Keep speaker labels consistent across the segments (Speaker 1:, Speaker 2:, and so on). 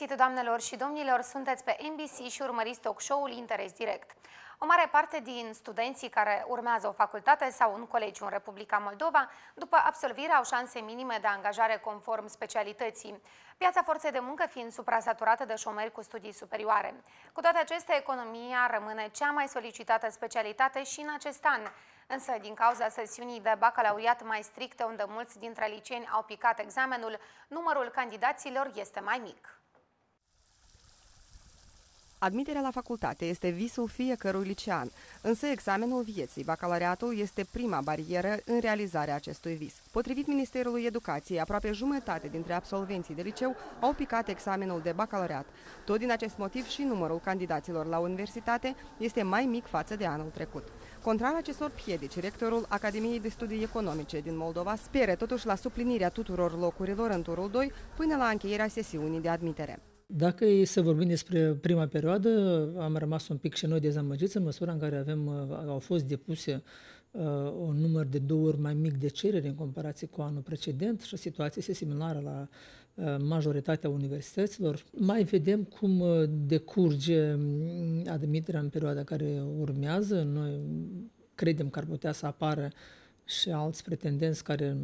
Speaker 1: găsit, doamnelor și domnilor! Sunteți pe NBC și urmăriți talk show-ul Interes Direct. O mare parte din studenții care urmează o facultate sau un colegiu în Republica Moldova, după absolvire au șanse minime de angajare conform specialității, piața forței de muncă fiind suprasaturată de șomeri cu studii superioare. Cu toate acestea, economia rămâne cea mai solicitată specialitate și în acest an. Însă, din cauza sesiunii de bacalaureat mai stricte, unde mulți dintre liceeni au picat examenul, numărul candidaților este mai mic.
Speaker 2: Admiterea la facultate este visul fiecărui licean, însă examenul vieții, bacalaureatul, este prima barieră în realizarea acestui vis. Potrivit Ministerului Educației, aproape jumătate dintre absolvenții de liceu au picat examenul de bacalaureat. Tot din acest motiv și numărul candidaților la universitate este mai mic față de anul trecut. Contrar acestor piedici, rectorul Academiei de Studii Economice din Moldova speră totuși la suplinirea tuturor locurilor în turul 2 până la încheierea sesiunii de admitere.
Speaker 3: Dacă e să vorbim despre prima perioadă, am rămas un pic și noi dezamăgiți în măsura în care avem, au fost depuse uh, un număr de două ori mai mic de cereri în comparație cu anul precedent și situația este similară la uh, majoritatea universităților. Mai vedem cum uh, decurge mm, admiterea în perioada care urmează. Noi credem că ar putea să apară și alți pretendenți care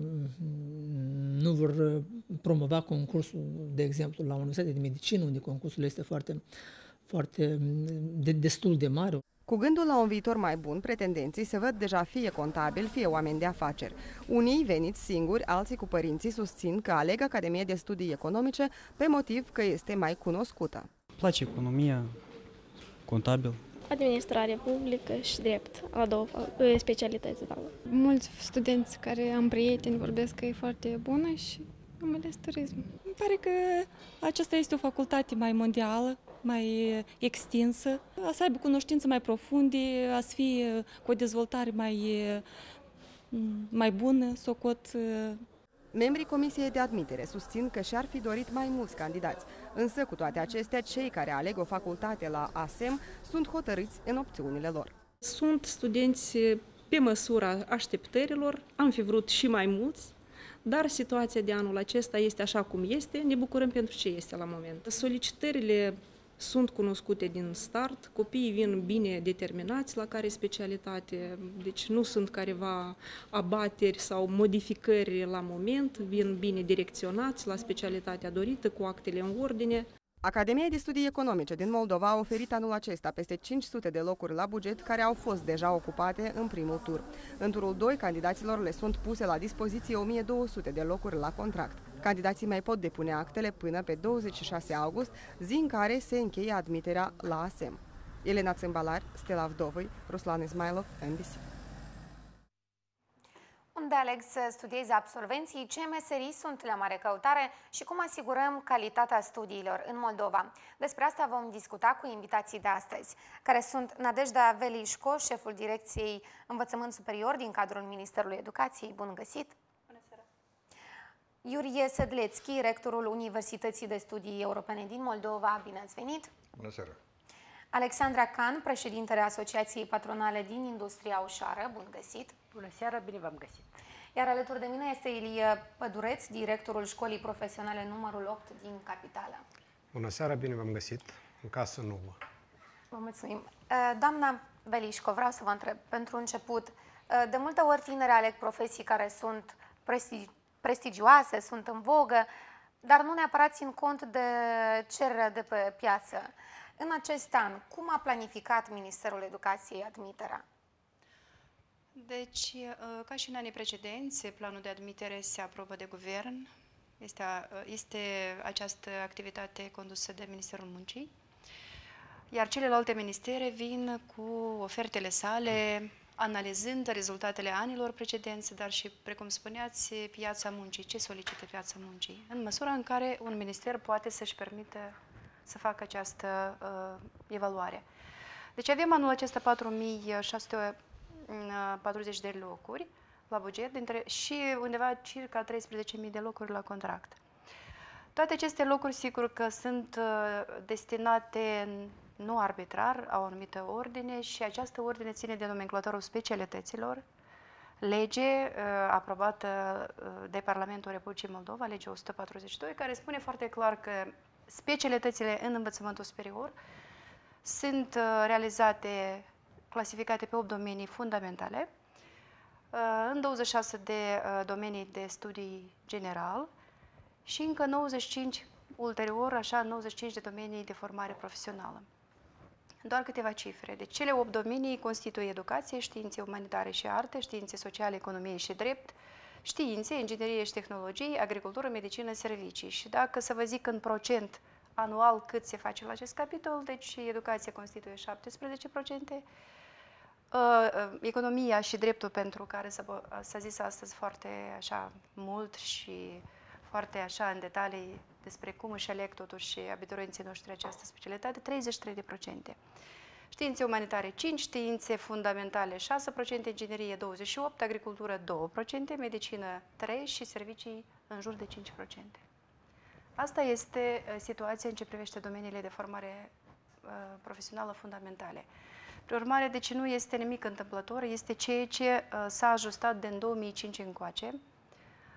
Speaker 3: nu vor promova concursul, de exemplu, la Universitatea de Medicină, unde concursul este foarte, foarte de, destul de mare.
Speaker 2: Cu gândul la un viitor mai bun, pretendenții se văd deja fie contabili, fie oameni de afaceri. Unii veniți singuri, alții cu părinții susțin că aleg Academie de Studii Economice pe motiv că este mai cunoscută.
Speaker 4: Place economia, contabil,
Speaker 5: Administrare publică și drept, la două specialități. Da.
Speaker 6: Mulți studenți care am prieteni vorbesc că e foarte bună și am ales turism.
Speaker 7: Îmi pare că aceasta este o facultate mai mondială, mai extinsă, a să aibă cunoștințe mai profunde, a să fie cu o dezvoltare mai, mai bună, socot
Speaker 2: Membrii Comisiei de Admitere susțin că și-ar fi dorit mai mulți candidați, însă cu toate acestea, cei care aleg o facultate la ASEM sunt hotărâți în opțiunile lor.
Speaker 8: Sunt studenți pe măsura așteptărilor, am fi vrut și mai mulți, dar situația de anul acesta este așa cum este, ne bucurăm pentru ce este la moment. Solicitările sunt cunoscute din start, copiii vin bine determinați la care specialitate, deci nu sunt careva abateri sau modificări la moment, vin bine direcționați la specialitatea dorită, cu actele în ordine.
Speaker 2: Academia de Studii Economice din Moldova a oferit anul acesta peste 500 de locuri la buget care au fost deja ocupate în primul tur. În turul 2, candidaților le sunt puse la dispoziție 1200 de locuri la contract. Candidații mai pot depune actele până pe 26 august, zi în care se încheie admiterea la ASEM. Elena Țimbalar, Stella Vdovăi, Ruslan Ismailov, NBC.
Speaker 1: Unde aleg să studieze absolvenții, ce meserii sunt la mare căutare și cum asigurăm calitatea studiilor în Moldova. Despre asta vom discuta cu invitații de astăzi, care sunt Nadejda Velișco, șeful Direcției Învățământ Superior din cadrul Ministerului Educației. Bun găsit! Bună seara! Iurie Sedlețchi, rectorul Universității de Studii Europene din Moldova. Bine ați venit!
Speaker 9: Bună seara!
Speaker 1: Alexandra Can, președintele Asociației Patronale din Industria Ușoară. Bun găsit!
Speaker 10: Bună seara, bine v-am găsit!
Speaker 1: Iar alături de mine este Ilie Pădureț, directorul Școlii Profesionale numărul 8 din Capitală.
Speaker 9: Bună seara, bine v-am găsit în casă nouă.
Speaker 1: Vă mulțumim. Uh, doamna Belișco, vreau să vă întreb, pentru început, uh, de multe ori tineri aleg profesii care sunt prestigi prestigioase, sunt în vogă, dar nu neapărat țin cont de cererea de pe piață. În acest an, cum a planificat Ministerul Educației admiterea?
Speaker 11: Deci, uh, ca și în anii precedenți, planul de admitere se aprobă de guvern. Este, uh, este această activitate condusă de Ministerul Muncii. Iar celelalte ministere vin cu ofertele sale, analizând rezultatele anilor precedenți, dar și, precum spuneați, piața muncii. Ce solicită piața muncii? În măsura în care un minister poate să-și permită să facă această uh, evaluare. Deci avem anul acesta 4600 40 de locuri la buget dintre, și undeva circa 13.000 de locuri la contract. Toate aceste locuri, sigur că sunt uh, destinate nu arbitrar, au o anumită ordine și această ordine ține de nomenclatorul specialităților, lege uh, aprobată uh, de Parlamentul Republicii Moldova, legea 142, care spune foarte clar că specialitățile în învățământul superior sunt uh, realizate, clasificate pe 8 domenii fundamentale, uh, în 26 de uh, domenii de studii general și încă 95 ulterior, așa, 95 de domenii de formare profesională. Doar câteva cifre. Deci cele 8 domenii constituie educație, științe umanitare și arte, științe sociale, economie și drept, științe, inginerie și tehnologie, agricultură, medicină, servicii. Și dacă să vă zic în procent anual cât se face la acest capitol, deci educația constituie 17%, uh, uh, economia și dreptul pentru care s-a zis astăzi foarte așa mult și foarte așa în detalii despre cum își aleg totuși abiturenții noștri această specialitate, 33%. Științe umanitare 5, științe fundamentale 6%, inginerie 28%, agricultură 2%, medicină 3% și servicii în jur de 5%. Asta este uh, situația în ce privește domeniile de formare uh, profesională fundamentale. Prin urmare, deci nu este nimic întâmplător, este ceea ce uh, s-a ajustat de în 2005 încoace,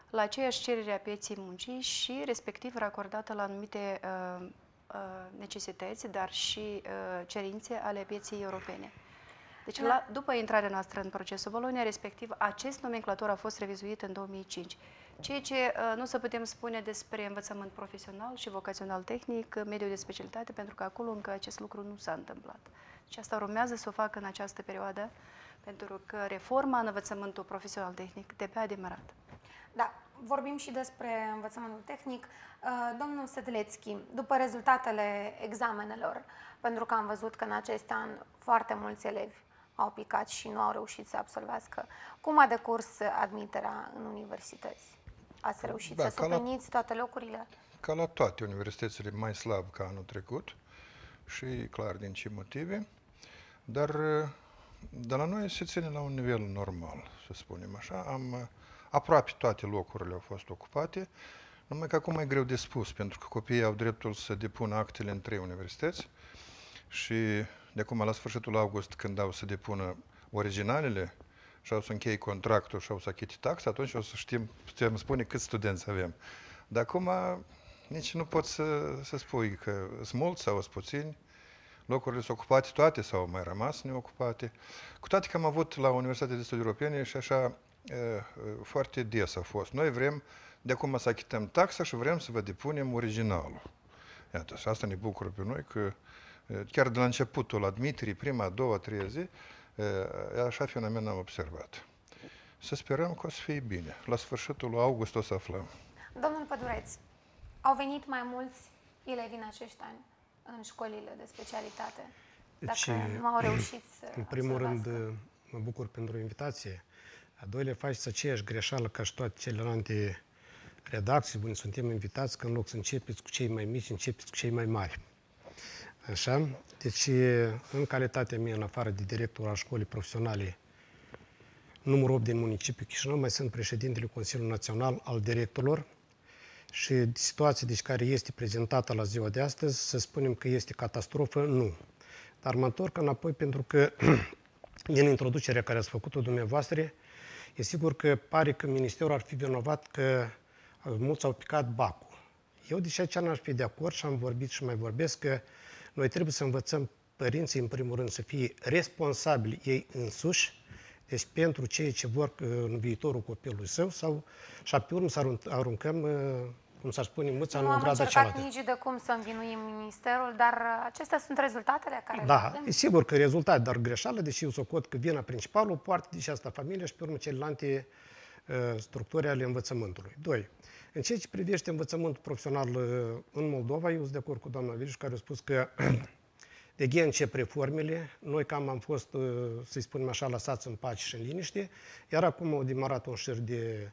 Speaker 11: la aceeași cerere a pieții muncii și respectiv racordată la anumite uh, uh, necesități, dar și uh, cerințe ale pieții europene. Deci, la, după intrarea noastră în procesul Bolonia, respectiv, acest nomenclator a fost revizuit în 2005. Ceea ce uh, nu să putem spune despre învățământ profesional și vocațional tehnic, mediul de specialitate, pentru că acolo încă acest lucru nu s-a întâmplat. Și asta urmează să o facă în această perioadă, pentru că reforma în învățământul profesional tehnic de pe a demarat.
Speaker 1: Da, vorbim și despre învățământul tehnic. Uh, domnul Sedlețchi, după rezultatele examenelor, pentru că am văzut că în acest an foarte mulți elevi au picat și nu au reușit să absolvească, cum a decurs admiterea în universități? Ați reușit da, să supliniți la, toate locurile?
Speaker 10: Ca la toate universitățile, mai slab ca anul trecut și clar din ce motive, dar de la noi se ține la un nivel normal, să spunem așa. Am Aproape toate locurile au fost ocupate, numai că acum e greu de spus, pentru că copiii au dreptul să depună actele în trei universități și de acum la sfârșitul august, când au să depună originalele și au să închei contractul și au să achite taxa, atunci o să știm, putem spune câți studenți avem. Dar acum nici nu pot să, să spui că sunt mulți sau sunt puțini, locurile sunt ocupate toate sau au mai rămas neocupate. Cu toate că am avut la Universitatea de Studii Europene și așa foarte des a fost. Noi vrem de acum să achităm taxa și vrem să vă depunem originalul. Iată, și asta ne bucură pe noi că chiar de la începutul admiterii, prima, a doua, a treia zi, așa fenomen am observat. Să sperăm că o să fie bine. La sfârșitul august o să aflăm.
Speaker 1: Domnul Pădureț, au venit mai mulți elevi în acești ani în școlile de specialitate? Deci, Dacă nu au reușit să
Speaker 9: În primul rând, mă bucur pentru invitație. A doilea, faceți aceeași greșeală ca și toate celelalte redacții, unde suntem invitați că în loc să începeți cu cei mai mici, începeți cu cei mai mari. Așa? Deci, în calitatea mea, în afară de director al școlii profesionale numărul 8 din municipiul Chișinău, mai sunt președintele Consiliului Național al directorilor și situația deci, care este prezentată la ziua de astăzi, să spunem că este catastrofă, nu. Dar mă întorc înapoi pentru că din introducerea care ați făcut-o dumneavoastră, E sigur că pare că ministerul ar fi vinovat că mulți au picat bacul. Eu de ce n-aș fi de acord și am vorbit și mai vorbesc că noi trebuie să învățăm părinții, în primul rând, să fie responsabili ei însuși, deci pentru ceea ce vor în viitorul copilului său, sau și pe urmă să aruncăm cum s-ar spune, mâța
Speaker 1: nu
Speaker 9: în grada cealaltă.
Speaker 1: Nu am nici de cum să învinuim ministerul, dar uh, acestea sunt rezultatele care
Speaker 9: Da, vedem. e sigur că rezultat, dar greșeală, deși eu socot că vina principală o poartă deși asta familia și pe urmă celelalte uh, structuri ale învățământului. Doi, în ceea ce privește învățământul profesional uh, în Moldova, eu sunt de acord cu doamna Viliș, care a spus că de ghe încep reformele, noi cam am fost, uh, să-i spunem așa, lăsați în pace și în liniște, iar acum au demarat un șir de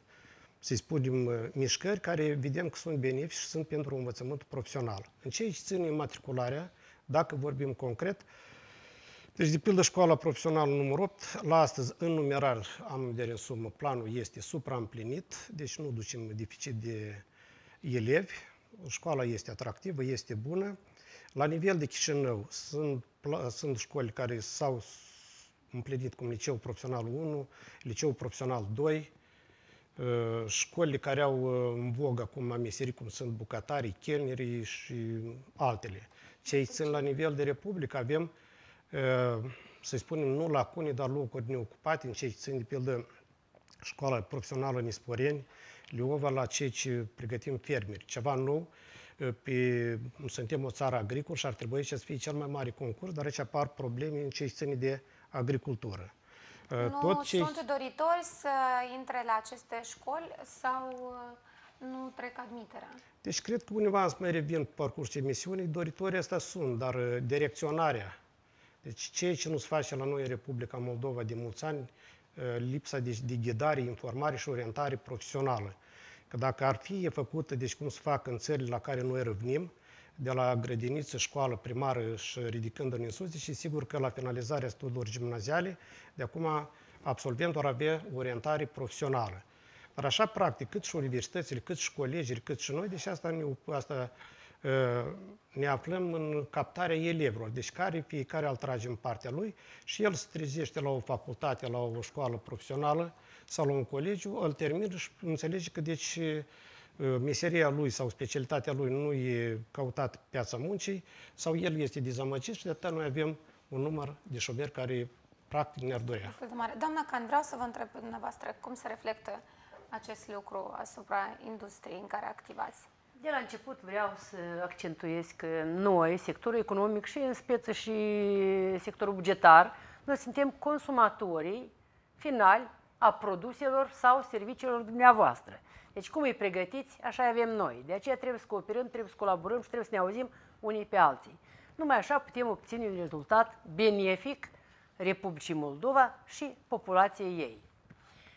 Speaker 9: să-i spunem, uh, mișcări care vedem că sunt benefici și sunt pentru învățământul profesional. În ceea ce ține matricularea, dacă vorbim concret, deci, de pildă, școala profesională numărul 8, la astăzi, în numerar, am de în sumă, planul este supraîmplinit, deci nu ducem deficit de elevi, școala este atractivă, este bună. La nivel de Chișinău, sunt, sunt școli care s-au împlinit cum liceu profesional 1, liceu profesional 2, școlile care au în vogă acum meserii, cum sunt bucătarii, chelnerii și altele. Cei țin la nivel de republică avem, să spunem, nu lacune, dar locuri neocupate în cei țin, de pildă, școala profesională în Isporeni, Liova, la cei ce pregătim fermieri. Ceva nou, pe, suntem o țară agricolă și ar trebui să fie cel mai mare concurs, dar aici apar probleme în ce ține de agricultură.
Speaker 1: Nu Tot ce... sunt doritori să intre la aceste școli sau uh, nu trec admiterea?
Speaker 9: Deci cred că undeva să mai revin pe parcursul emisiunii, doritorii ăsta sunt, dar uh, direcționarea, deci ceea ce nu se face la noi în Republica Moldova de mulți ani, uh, lipsa de, de ghidare, informare și orientare profesională. Că dacă ar fi făcută, deci cum se fac în țările la care noi revenim, de la grădiniță, școală primară și ridicând în sus, și sigur că la finalizarea studiilor gimnaziale, de acum absolventul ar avea orientare profesională. Dar așa, practic, cât și universitățile, cât și colegii, cât și noi, deci asta ne, asta, ă, ne aflăm în captarea elevilor, deci care fiecare îl trage în partea lui și el se trezește la o facultate, la o școală profesională sau la un colegiu, îl termină și înțelege că deci Uh, meseria lui sau specialitatea lui nu e căutat pe piața muncii sau el este dezamăgit și de atât noi avem un număr de șomeri care practic ne-ar dorea.
Speaker 1: Doamna Can, vreau să vă întreb pe dumneavoastră cum se reflectă acest lucru asupra industriei în care activați.
Speaker 12: De la început vreau să accentuez că noi, sectorul economic și în speță și sectorul bugetar, noi suntem consumatorii finali a produselor sau serviciilor dumneavoastră. Deci cum îi pregătiți, așa avem noi. De aceea trebuie să cooperăm, trebuie să colaborăm și trebuie să ne auzim unii pe alții. Numai așa putem obține un rezultat benefic Republicii Moldova și populației ei.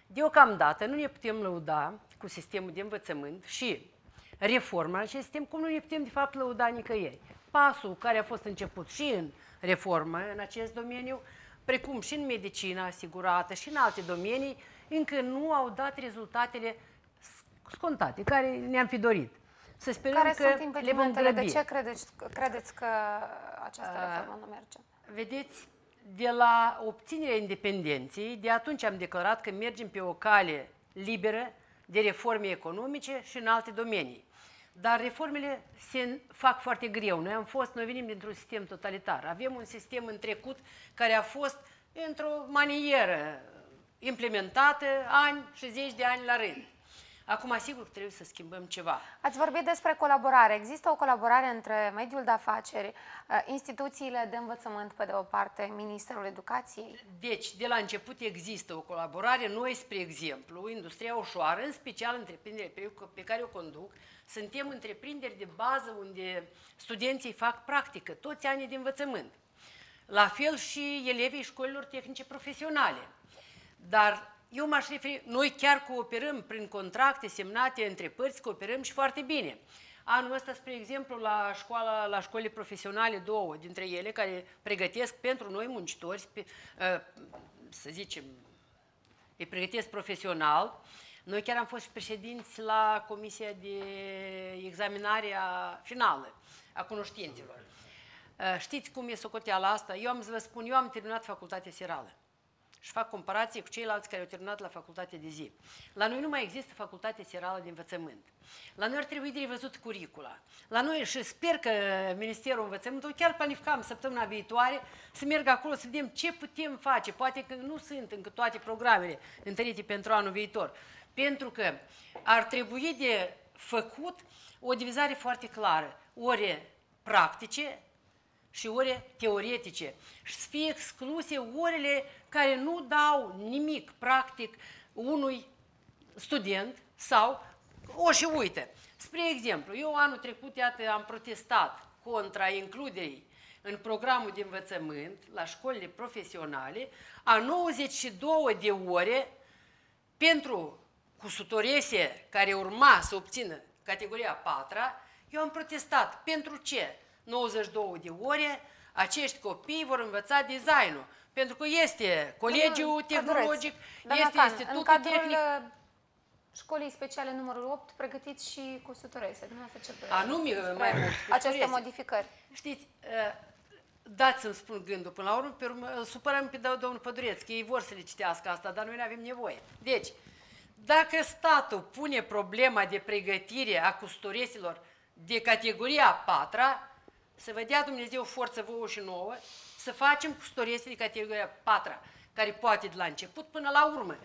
Speaker 12: Deocamdată nu ne putem lăuda cu sistemul de învățământ și reforma acestui sistem, cum nu ne putem de fapt lăuda nicăieri. Pasul care a fost început și în reformă în acest domeniu, precum și în medicina asigurată și în alte domenii, încă nu au dat rezultatele scontate, care ne-am fi dorit.
Speaker 1: Să sperăm care că sunt impedimentele? De ce credeți, credeți că această reformă nu merge?
Speaker 12: Vedeți, de la obținerea independenței, de atunci am declarat că mergem pe o cale liberă de reforme economice și în alte domenii. Dar reformele se fac foarte greu. Noi am fost, noi venim dintr-un sistem totalitar. Avem un sistem în trecut care a fost într-o manieră implementată ani și zeci de ani la rând. Acum, sigur că trebuie să schimbăm ceva.
Speaker 1: Ați vorbit despre colaborare. Există o colaborare între mediul de afaceri, uh, instituțiile de învățământ, pe de o parte, Ministerul Educației?
Speaker 12: Deci, de la început există o colaborare. Noi, spre exemplu, industria ușoară, în special întreprinderile pe care o conduc, suntem întreprinderi de bază unde studenții fac practică, toți anii de învățământ. La fel și elevii școlilor tehnice profesionale. Dar eu m-aș referi, noi chiar cooperăm prin contracte semnate între părți, cooperăm și foarte bine. Anul ăsta, spre exemplu, la, școala, la școlile profesionale, două dintre ele, care pregătesc pentru noi muncitori, ă, să zicem, îi pregătesc profesional. Noi chiar am fost președinți la Comisia de Examinare Finală a Cunoștințelor. Ă, știți cum e socoteala asta? Eu am să vă spun, eu am terminat facultatea serală și fac comparație cu ceilalți care au terminat la facultate de zi. La noi nu mai există facultate serală de învățământ. La noi ar trebui de revăzut curicula. La noi și sper că Ministerul Învățământului, chiar planificam săptămâna viitoare, să merg acolo să vedem ce putem face. Poate că nu sunt încă toate programele întărite pentru anul viitor. Pentru că ar trebui de făcut o divizare foarte clară. Ore practice, și ore teoretice și să fie excluse orele care nu dau nimic practic unui student sau o și uite. Spre exemplu, eu anul trecut, iată, am protestat contra includerii în programul de învățământ la școlile profesionale a 92 de ore pentru cusutorese care urma să obțină categoria 4 eu am protestat. Pentru ce? 92 de ore, acești copii vor învăța designul. Pentru că este colegiul tehnologic, este
Speaker 1: Can,
Speaker 12: institutul
Speaker 1: în cadrul
Speaker 12: tehnic.
Speaker 1: Uh, școlii speciale numărul 8, pregătiți și cu suturese. Dumneavoastră ce
Speaker 12: A, nu mi mai mult.
Speaker 1: Aceste modificări.
Speaker 12: Știți, uh, dați să-mi spun gândul până la urmă, pe urmă îl supărăm pe domnul Pădureț, că ei vor să le citească asta, dar noi nu avem nevoie. Deci, Dacă statul pune problema de pregătire a custoresilor de categoria a patra, să vă dea Dumnezeu forță vouă și nouă, să facem custorese de categoria a patra, care poate de la început până la urmă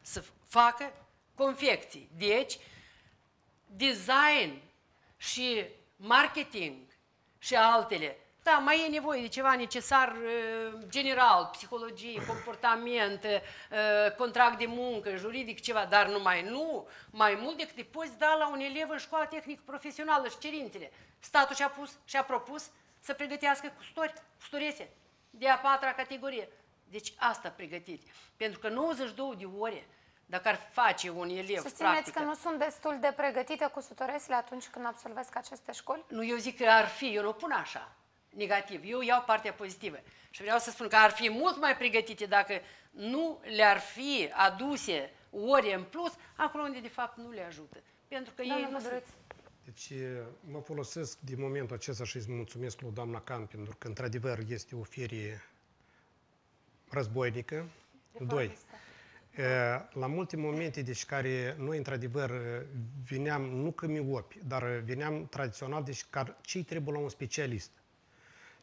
Speaker 12: să facă confecții. Deci, design și marketing și altele da, mai e nevoie de ceva necesar uh, general, psihologie, comportament, uh, contract de muncă, juridic, ceva, dar numai nu, mai mult decât te poți da la un elev în școala tehnică profesională și cerințele. Statul și-a pus și-a propus să pregătească custori, custorese de a patra categorie. Deci asta pregătiți. Pentru că 92 de ore, dacă ar face un elev
Speaker 1: Susțineți
Speaker 12: practică,
Speaker 1: că nu sunt destul de pregătite custoresele atunci când absolvesc aceste școli?
Speaker 12: Nu, eu zic că ar fi, eu nu pun așa negativ. Eu iau partea pozitivă. Și vreau să spun că ar fi mult mai pregătite dacă nu le-ar fi aduse ore în plus, acolo unde de fapt nu le ajută. Pentru că ei nu sunt...
Speaker 9: Deci mă folosesc din momentul acesta și îți mulțumesc lui doamna Can, pentru că într-adevăr este o ferie războinică. Doi, la multe momente, deci care noi într-adevăr veneam, nu că miopi, dar veneam tradițional, deci care cei trebuie la un specialist.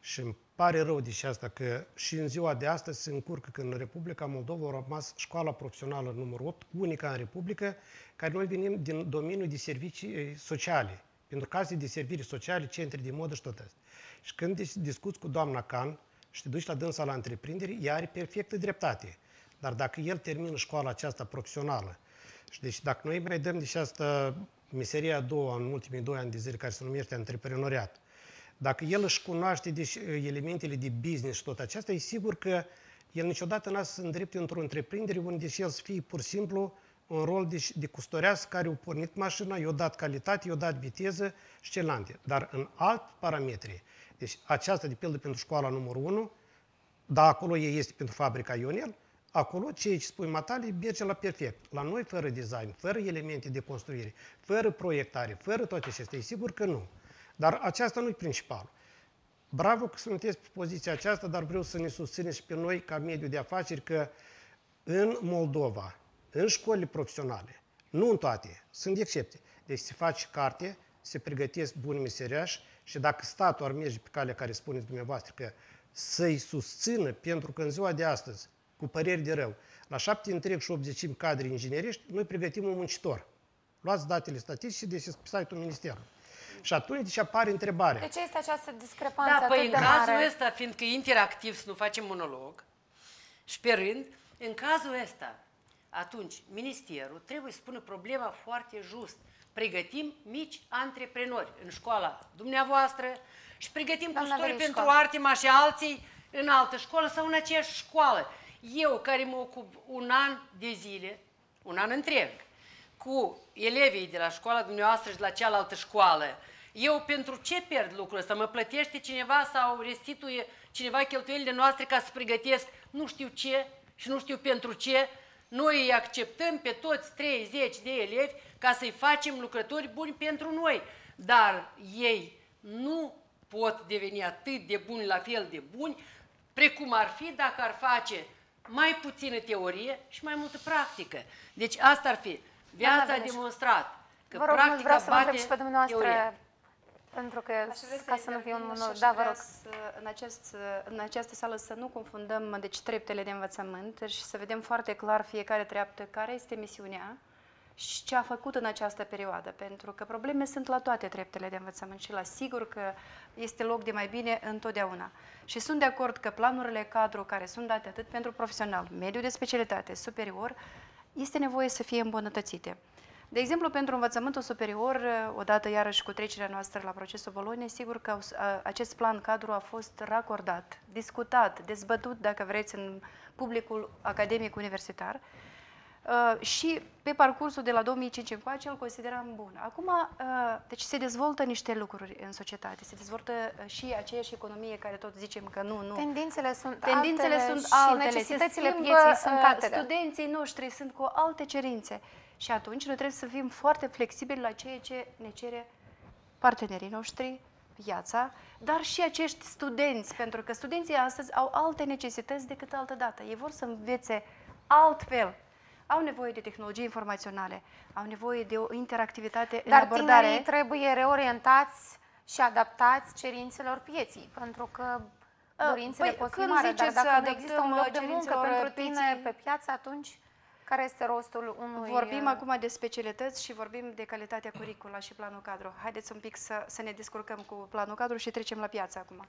Speaker 9: Și îmi pare rău de asta că și în ziua de astăzi se încurcă că în Republica Moldova a rămas școala profesională numărul 8, unica în Republică, care noi venim din domeniul de servicii eh, sociale, pentru case de servicii sociale, centre de modă și tot asta. Și când discuți cu doamna Can și te duci la dânsa la întreprindere, ea are perfectă dreptate. Dar dacă el termină școala aceasta profesională, și deci dacă noi mai dăm de asta meseria a doua în ultimii doi ani de zile, care se numește antreprenoriat, dacă el își cunoaște deci, elementele de business și tot aceasta, e sigur că el niciodată n-a să se îndrepte într-o întreprindere unde și el să fie pur și simplu un rol de, de custoreas care a pornit mașina, i-a dat calitate, i-a dat viteză și celelalte. Dar în alt parametri, deci aceasta de pildă pentru școala numărul 1, dar acolo ei este pentru fabrica Ionel, acolo ceea ce spui matale merge la perfect. La noi fără design, fără elemente de construire, fără proiectare, fără toate acestea, e sigur că nu. Dar aceasta nu e principal. Bravo că sunteți pe poziția aceasta, dar vreau să ne susțineți și pe noi ca mediu de afaceri că în Moldova, în școlile profesionale, nu în toate, sunt excepții. Deci se face carte, se pregătesc buni meseriași și dacă statul ar merge pe calea care spuneți dumneavoastră că să-i susțină, pentru că în ziua de astăzi, cu păreri de rău, la 7 întreg și 80 cadre ingineriști, noi pregătim un muncitor. Luați datele statistice de pe site-ul Ministerului. Și atunci deci apare întrebarea.
Speaker 1: De ce este această discrepanță
Speaker 12: da, păi în
Speaker 1: de
Speaker 12: cazul
Speaker 1: mare?
Speaker 12: ăsta, fiindcă e interactiv să nu facem monolog, și pe rând, în cazul ăsta, atunci, ministerul trebuie să spună problema foarte just. Pregătim mici antreprenori în școala dumneavoastră și pregătim custori pentru Artima și alții în altă școală sau în aceeași școală. Eu, care mă ocup un an de zile, un an întreg, cu elevii de la școala dumneavoastră și de la cealaltă școală, eu pentru ce pierd lucrul ăsta? Mă plătește cineva sau restituie cineva cheltuielile noastre ca să pregătesc nu știu ce și nu știu pentru ce? Noi îi acceptăm pe toți 30 de elevi ca să-i facem lucrători buni pentru noi. Dar ei nu pot deveni atât de buni, la fel de buni, precum ar fi dacă ar face mai puțină teorie și mai multă practică. Deci asta ar fi. Viața a demonstrat că
Speaker 1: vă rog,
Speaker 12: practica
Speaker 1: vreau să vă întreb
Speaker 12: bate
Speaker 1: și pe dumneavoastră,
Speaker 12: teoria.
Speaker 1: pentru că
Speaker 11: Aș vrea
Speaker 1: ca
Speaker 11: să
Speaker 1: să nu fie un
Speaker 11: intervin
Speaker 1: monolog.
Speaker 11: și
Speaker 1: Da,
Speaker 11: aș
Speaker 1: vă
Speaker 11: vrea
Speaker 1: rog.
Speaker 11: Să, în, acest, în această sală să nu confundăm deci, treptele de învățământ și să vedem foarte clar fiecare treaptă care este misiunea și ce a făcut în această perioadă, pentru că probleme sunt la toate treptele de învățământ și la sigur că este loc de mai bine întotdeauna. Și sunt de acord că planurile cadru care sunt date atât pentru profesional, mediu de specialitate, superior, este nevoie să fie îmbunătățite. De exemplu, pentru învățământul superior, odată iarăși cu trecerea noastră la procesul Bologne, sigur că acest plan cadru a fost racordat, discutat, dezbătut, dacă vreți, în publicul academic universitar și pe parcursul de la 2005 încoace îl consideram bun. Acum, deci se dezvoltă niște lucruri în societate, se dezvoltă și aceeași economie care tot zicem că nu, nu.
Speaker 1: Tendințele sunt
Speaker 11: Tendințele
Speaker 1: altele
Speaker 11: sunt
Speaker 1: și
Speaker 11: altele,
Speaker 1: necesitățile
Speaker 11: se schimbă,
Speaker 1: pieței sunt altele.
Speaker 11: Studenții noștri sunt cu alte cerințe. Și atunci noi trebuie să fim foarte flexibili la ceea ce ne cere partenerii noștri, viața, dar și acești studenți, pentru că studenții astăzi au alte necesități decât altă dată. Ei vor să învețe altfel. Au nevoie de tehnologii informaționale, au nevoie de o interactivitate
Speaker 1: Dar
Speaker 11: în abordare.
Speaker 1: tinerii trebuie reorientați și adaptați cerințelor pieții, pentru că dorințele
Speaker 11: păi,
Speaker 1: pot fi
Speaker 11: când
Speaker 1: mari, dar
Speaker 11: ziceți să
Speaker 1: dacă nu există un
Speaker 11: adaptăm
Speaker 1: loc de muncă
Speaker 11: cerințelor
Speaker 1: pentru tine
Speaker 11: pieții?
Speaker 1: pe piață, atunci care este rostul unui...
Speaker 11: Vorbim
Speaker 1: uh,
Speaker 11: acum de specialități și vorbim de calitatea curicula și planul cadru. Haideți un pic să, să ne descurcăm cu planul cadru și trecem la piață acum.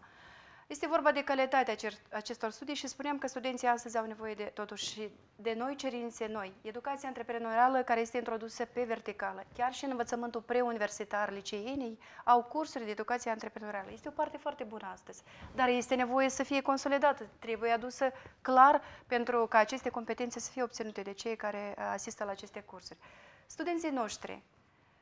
Speaker 11: Este vorba de calitatea acer- acestor studii și spuneam că studenții astăzi au nevoie de, totuși de noi cerințe noi. Educația antreprenorială care este introdusă pe verticală. Chiar și în învățământul preuniversitar, liceenii au cursuri de educație antreprenorială. Este o parte foarte bună astăzi, dar este nevoie să fie consolidată. Trebuie adusă clar pentru ca aceste competențe să fie obținute de cei care uh, asistă la aceste cursuri. Studenții noștri,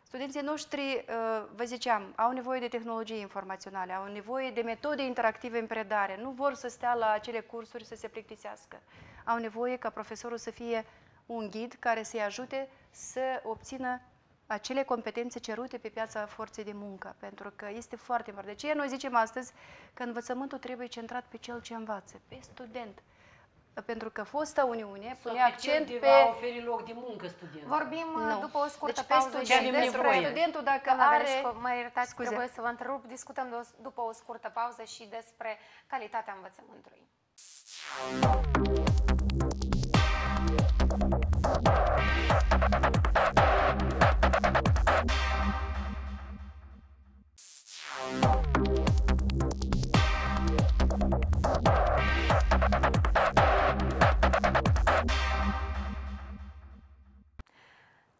Speaker 11: Studenții noștri, uh, vă ziceam, au nevoie de tehnologii informaționale, au nevoie de metode interactive în predare, nu vor să stea la acele cursuri să se plictisească. Au nevoie ca profesorul să fie un ghid care să-i ajute să obțină acele competențe cerute pe piața forței de muncă, pentru că este foarte mare. De aceea noi zicem astăzi că învățământul trebuie centrat pe cel ce învață, pe student pentru că fosta Uniune punea accent pe...
Speaker 12: a oferi loc de muncă studenților.
Speaker 1: Vorbim
Speaker 11: Nu.
Speaker 1: nu. după o scurtă
Speaker 11: Deci pe
Speaker 1: pauză
Speaker 11: student,
Speaker 1: și
Speaker 11: avem
Speaker 1: despre
Speaker 11: nevoie. studentul dacă
Speaker 1: Doamna
Speaker 11: are-
Speaker 1: Vereșco, mă iertați,
Speaker 11: Scuze.
Speaker 1: trebuie să vă întrerup. Discutăm de o- după o scurtă pauză și despre calitatea învățământului.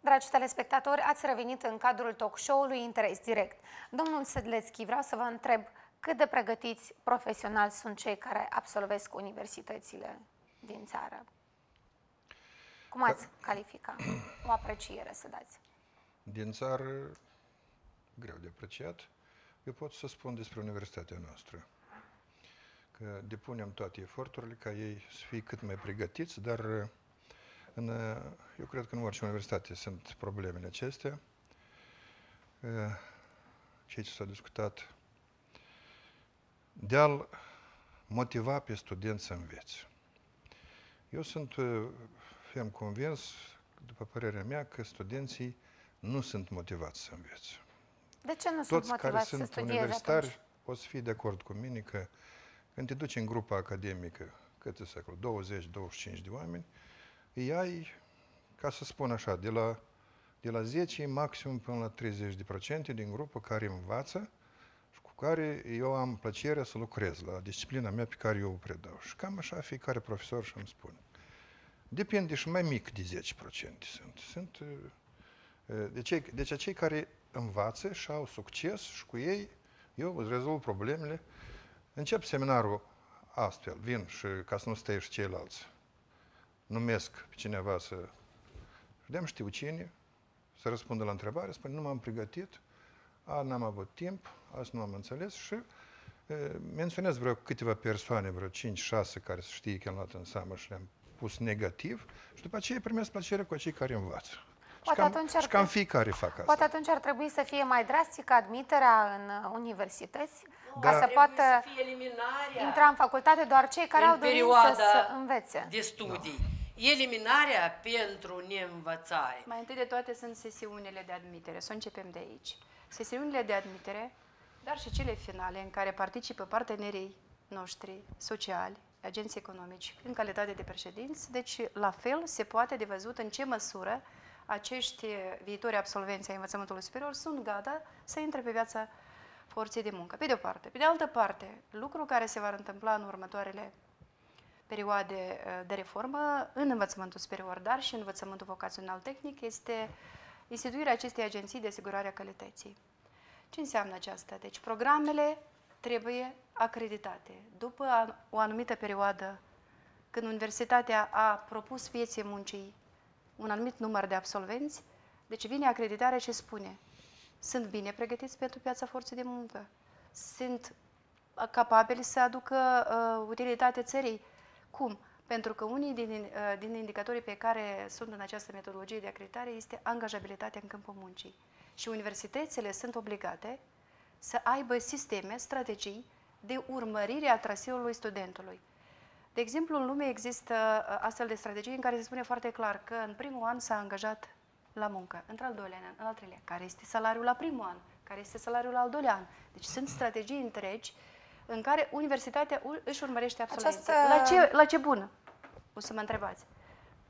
Speaker 1: Dragi telespectatori, ați revenit în cadrul talk show-ului Interes Direct. Domnul Sedlețchi, vreau să vă întreb cât de pregătiți profesionali sunt cei care absolvesc universitățile din țară? Cum ați califica? O apreciere să dați.
Speaker 10: Din țară, greu de apreciat, eu pot să spun despre universitatea noastră. Că depunem toate eforturile ca ei să fie cât mai pregătiți, dar în, eu cred că în orice universitate sunt problemele acestea. Ceea ce s-a discutat de a motiva pe studenți să învețe. Eu sunt ferm convins, după părerea mea, că studenții nu sunt motivați să învețe.
Speaker 1: De ce nu
Speaker 10: Toți
Speaker 1: sunt
Speaker 10: care
Speaker 1: motivați să
Speaker 10: sunt
Speaker 1: studieze
Speaker 10: universitari
Speaker 1: atunci?
Speaker 10: o să fie de acord cu mine că când te duci în grupa academică, cât este acolo, 20-25 de oameni, îi ai, ca să spun așa, de la, de la 10 maxim până la 30% din grupă care învață și cu care eu am plăcerea să lucrez la disciplina mea pe care eu o predau. Și cam așa fiecare profesor și îmi spune. Depinde și mai mic de 10% sunt. Sunt uh, de cei, deci acei care învață și au succes și cu ei eu îți rezolv problemele. Încep seminarul astfel, vin și ca să nu stai și ceilalți. Numesc pe cineva să vedem știu cine, să răspundă la întrebare, spune nu m-am pregătit, a, n-am avut timp, azi nu am înțeles și e, menționez vreo câteva persoane, vreo 5-6 care să știe că am luat în seamă și le-am pus negativ și după aceea primesc plăcere cu cei care învață. Și
Speaker 1: Poate
Speaker 10: cam,
Speaker 1: atunci ar
Speaker 10: și cam
Speaker 1: trebui-
Speaker 10: fiecare fac asta.
Speaker 1: Poate atunci ar trebui să fie mai drastică admiterea în uh, universități,
Speaker 10: Da.
Speaker 1: ca să
Speaker 10: Trebuie
Speaker 1: poată
Speaker 12: să fie eliminarea
Speaker 1: intra în facultate doar cei care
Speaker 12: în
Speaker 1: au dorință
Speaker 12: perioada
Speaker 1: să învețe.
Speaker 12: de studii. Eliminarea pentru neînvățare.
Speaker 11: Mai întâi de toate sunt sesiunile de admitere, să începem de aici. Sesiunile de admitere, dar și cele finale în care participă partenerii noștri sociali, agenții economici, în calitate de președinți. Deci, la fel, se poate de văzut în ce măsură acești viitori absolvenți ai învățământului superior sunt gata să intre pe viața forței de muncă. Pe de o parte. Pe de altă parte, lucru care se va întâmpla în următoarele perioade uh, de reformă în învățământul superior, dar și în învățământul vocațional tehnic, este instituirea acestei agenții de asigurare a calității. Ce înseamnă aceasta? Deci programele trebuie acreditate. După an- o anumită perioadă, când universitatea a propus pieței muncii un anumit număr de absolvenți, deci vine acreditarea și spune sunt bine pregătiți pentru piața forței de muncă, sunt uh, capabili să aducă uh, utilitate țării. Cum? Pentru că unii din, uh, din indicatorii pe care sunt în această metodologie de acreditare este angajabilitatea în câmpul muncii. Și universitățile sunt obligate să aibă sisteme, strategii de urmărire a traseului studentului. De exemplu, în lume există uh, astfel de strategii în care se spune foarte clar că în primul an s-a angajat la muncă, într-al doilea an, în al treilea, care este salariul la primul an, care este salariul la al doilea an. Deci sunt strategii întregi în care universitatea își urmărește absolvenții. Această... La, ce, la ce bună? O să mă întrebați.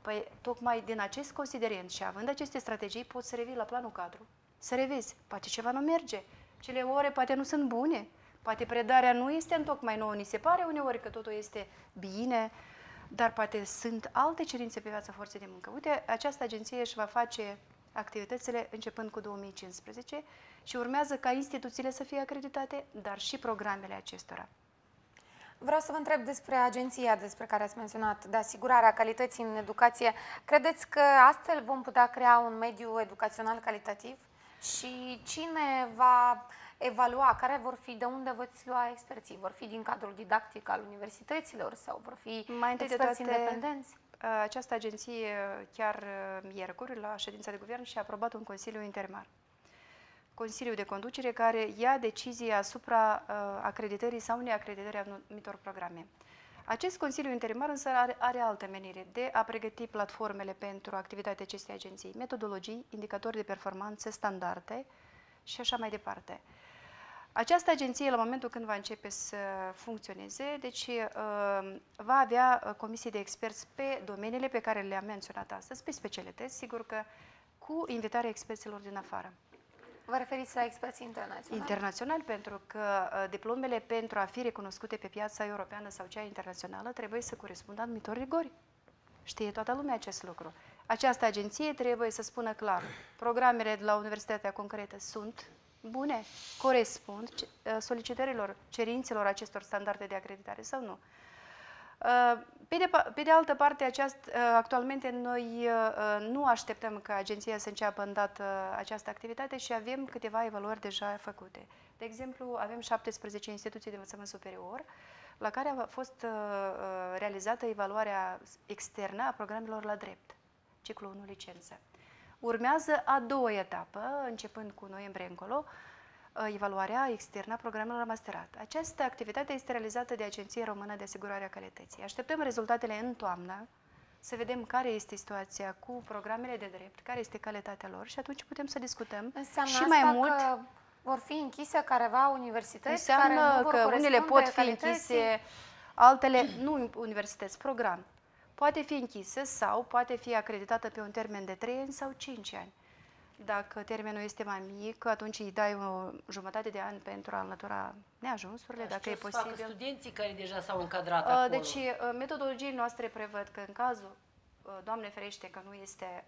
Speaker 11: Păi, tocmai din acest considerent și având aceste strategii, poți să revii la planul cadru, să revezi. Poate ceva nu merge. Cele ore poate nu sunt bune. Poate predarea nu este în tocmai nouă. Ni se pare uneori că totul este bine, dar poate sunt alte cerințe pe viața forței de muncă. Uite, această agenție își va face activitățile începând cu 2015 și urmează ca instituțiile să fie acreditate, dar și programele acestora.
Speaker 1: Vreau să vă întreb despre agenția despre care ați menționat, de asigurarea calității în educație. Credeți că astfel vom putea crea un mediu educațional calitativ? Și cine va evalua, care vor fi, de unde veți lua experții? Vor fi din cadrul didactic al universităților sau vor fi Mai experți toate, independenți?
Speaker 11: Această agenție chiar miercuri la ședința de guvern și-a aprobat un consiliu interimar. Consiliu de Conducere care ia decizie asupra uh, acreditării sau neacreditării anumitor programe. Acest Consiliu Interimar însă are, are altă menire de a pregăti platformele pentru activitatea acestei agenții, metodologii, indicatori de performanță, standarde și așa mai departe. Această agenție, la momentul când va începe să funcționeze, deci uh, va avea uh, comisii de experți pe domeniile pe care le-am menționat astăzi, pe specialități, sigur că cu invitarea experților din afară.
Speaker 1: Vă referiți la experții internaționali?
Speaker 11: Internațional, pentru că uh, diplomele pentru a fi recunoscute pe piața europeană sau cea internațională trebuie să corespundă anumitor rigori. Știe toată lumea acest lucru. Această agenție trebuie să spună clar, programele de la universitatea concretă sunt bune, corespund uh, solicitărilor, cerințelor acestor standarde de acreditare sau nu. Uh, pe de, pe de altă parte, aceast, uh, actualmente noi nu așteptăm ca agenția să înceapă îndată această activitate și avem câteva evaluări deja făcute. De exemplu, avem 17 instituții de învățământ superior la care a fost realizată evaluarea externă a programelor la drept, ciclul 1 licență. Urmează a doua etapă, începând cu noiembrie încolo, uh, evaluarea externă a programelor masterat. Această activitate este realizată de Agenția Română de Asigurare a Calității. Așteptăm rezultatele în toamnă, să vedem care este situația cu programele de drept, care este calitatea lor și atunci putem să discutăm
Speaker 1: Înseamnă
Speaker 11: și mai mult.
Speaker 1: Că vor fi închise careva universități
Speaker 11: Înseamnă
Speaker 1: care nu vor
Speaker 11: că unele pot fi
Speaker 1: calității.
Speaker 11: închise, altele nu universități, program poate fi închisă sau poate fi acreditată pe un termen de 3 ani sau 5 ani. Dacă termenul este mai mic, atunci îi dai o jumătate de an pentru a înlătura neajunsurile,
Speaker 12: da,
Speaker 11: dacă e posibil.
Speaker 12: Facă studenții care deja s-au încadrat uh, acolo.
Speaker 11: Deci, uh, metodologiile noastre prevăd că în cazul, uh, Doamne ferește că nu este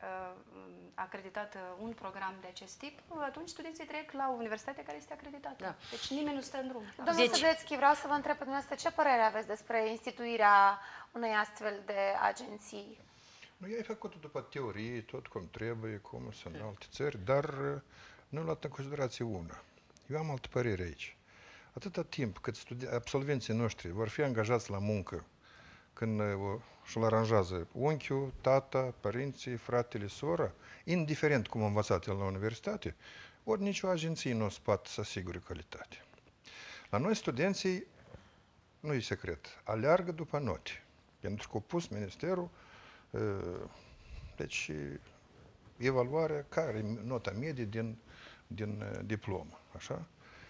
Speaker 11: acreditat un program de acest tip, atunci studenții trec la o universitate care este acreditată. Da. Deci nimeni nu stă în drum.
Speaker 1: Domnul deci... Sădețchi, vreau să vă întreb pe dumneavoastră ce părere aveți despre instituirea unei astfel de agenții?
Speaker 10: Nu, ei făcut după teorie, tot cum trebuie, cum sunt în alte țări, dar uh, nu luat în considerație una. Eu am altă părere aici. Atâta timp cât absolvenții noștri vor fi angajați la muncă, când uh, și-l aranjează unchiul, tata, părinții, fratele, sora, indiferent cum a învățat el la universitate, ori nicio agenție nu o poate să asigure calitate. La noi studenții, nu e secret, aleargă după note. Pentru că a pus Ministerul, deci, evaluarea, care e nota medie din, din diplomă, așa?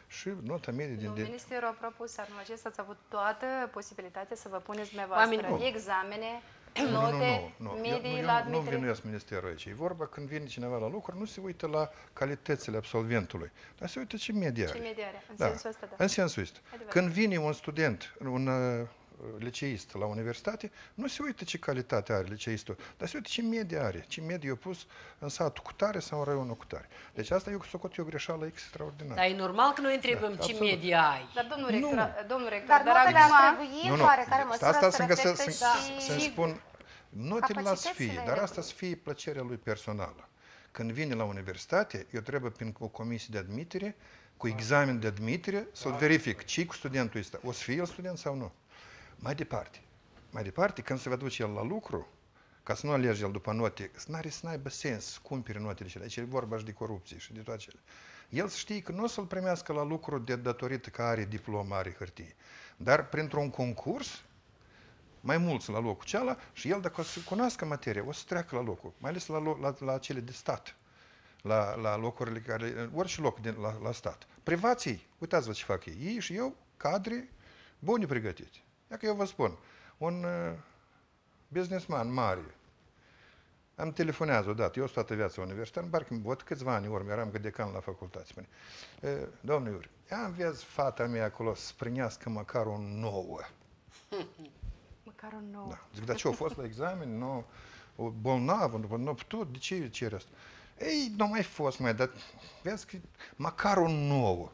Speaker 10: Și nota medie din...
Speaker 11: din... Ministerul a propus anul acesta, ați avut toată posibilitatea să vă puneți dumneavoastră Oameni, examene, note, nu, nu, nu. medii eu, la
Speaker 10: Nu vinuiesc ministerul aici. E vorba când vine cineva la lucru, nu se uită la calitățile absolventului, dar se uită ce medie are.
Speaker 11: Ce medie are, în da. sensul ăsta, da.
Speaker 10: În sensul ăsta. Când vine un student, un liceist la universitate, nu se uită ce calitate are liceistul, dar se uită ce medie are, ce medie a pus în satul cu tare sau în raionul cu tare. Deci asta eu socot o greșeală extraordinară.
Speaker 12: Dar e normal că noi întrebăm da, ce absolut. medie ai.
Speaker 11: Dar domnul rector, nu. domnul rector
Speaker 1: dar, dar notele ar trebui nu, nu. oarecare măsură
Speaker 10: asta
Speaker 1: să
Speaker 10: reflecte
Speaker 1: să,
Speaker 10: și... Să-mi spun, notele las fie, dar asta să fie plăcerea lui personală. Când vine la universitate, eu trebuie prin o comisie de admitere, cu examen de admitere, să-l verific ce cu studentul ăsta. O să fie el student sau nu? Mai departe. Mai departe, când se va duce el la lucru, ca să nu alerge el după note, să n-are să n-aibă sens să cumpere notele cele. Aici e vorba și de corupție și de toate cele. El să știe că nu o să-l primească la lucru de datorită că are diplomă, are hârtie. Dar printr-un concurs, mai mulți la locul ceala și el, dacă o să cunoască materia, o să treacă la locul, mai ales la, la, la cele de stat, la, la locurile care, orice loc din, la, la stat. Privații, uitați-vă ce fac ei. Ei și eu, cadre, buni pregătiți. Dacă eu vă spun, un uh, businessman mare, am telefonează odată, eu sunt toată viața universitar, în parcă văd câțiva ani urmă, eram decan la facultate, spune, domnule Iuri, ia vezi fata mea acolo să primească măcar o nouă.
Speaker 11: Măcar o nouă. Da.
Speaker 10: Zic, dar ce, a fost la examen? Nu, o bolnavă, nu, nu putut, de ce cere asta? Ei, nu mai fost mai, dar vezi că măcar o nouă.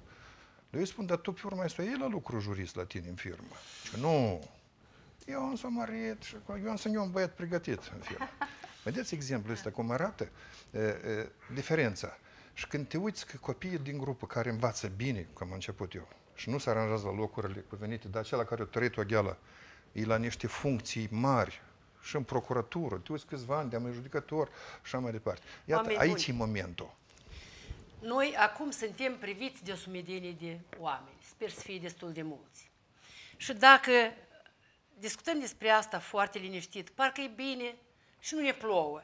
Speaker 10: Eu îi spun, dar tu pe urmă ai ei la lucru jurist la tine în firmă. Și nu, eu am să mărit și eu am să nu un băiat pregătit în firmă. Vedeți exemplul ăsta cum arată e, e, diferența. Și când te uiți că copiii din grupă care învață bine, cum am început eu, și nu se aranjează la locurile cuvenite, dar acela care a trăit o gheală, e la niște funcții mari, și în procuratură, te uiți câțiva ani de am judecător și așa mai departe. Iată, Oameni aici buni. e momentul.
Speaker 12: Noi acum suntem priviți de o sumedenie de oameni. Sper să fie destul de mulți. Și dacă discutăm despre asta foarte liniștit, parcă e bine și nu ne plouă.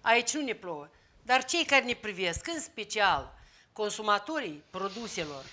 Speaker 12: Aici nu ne plouă. Dar cei care ne privesc, în special consumatorii produselor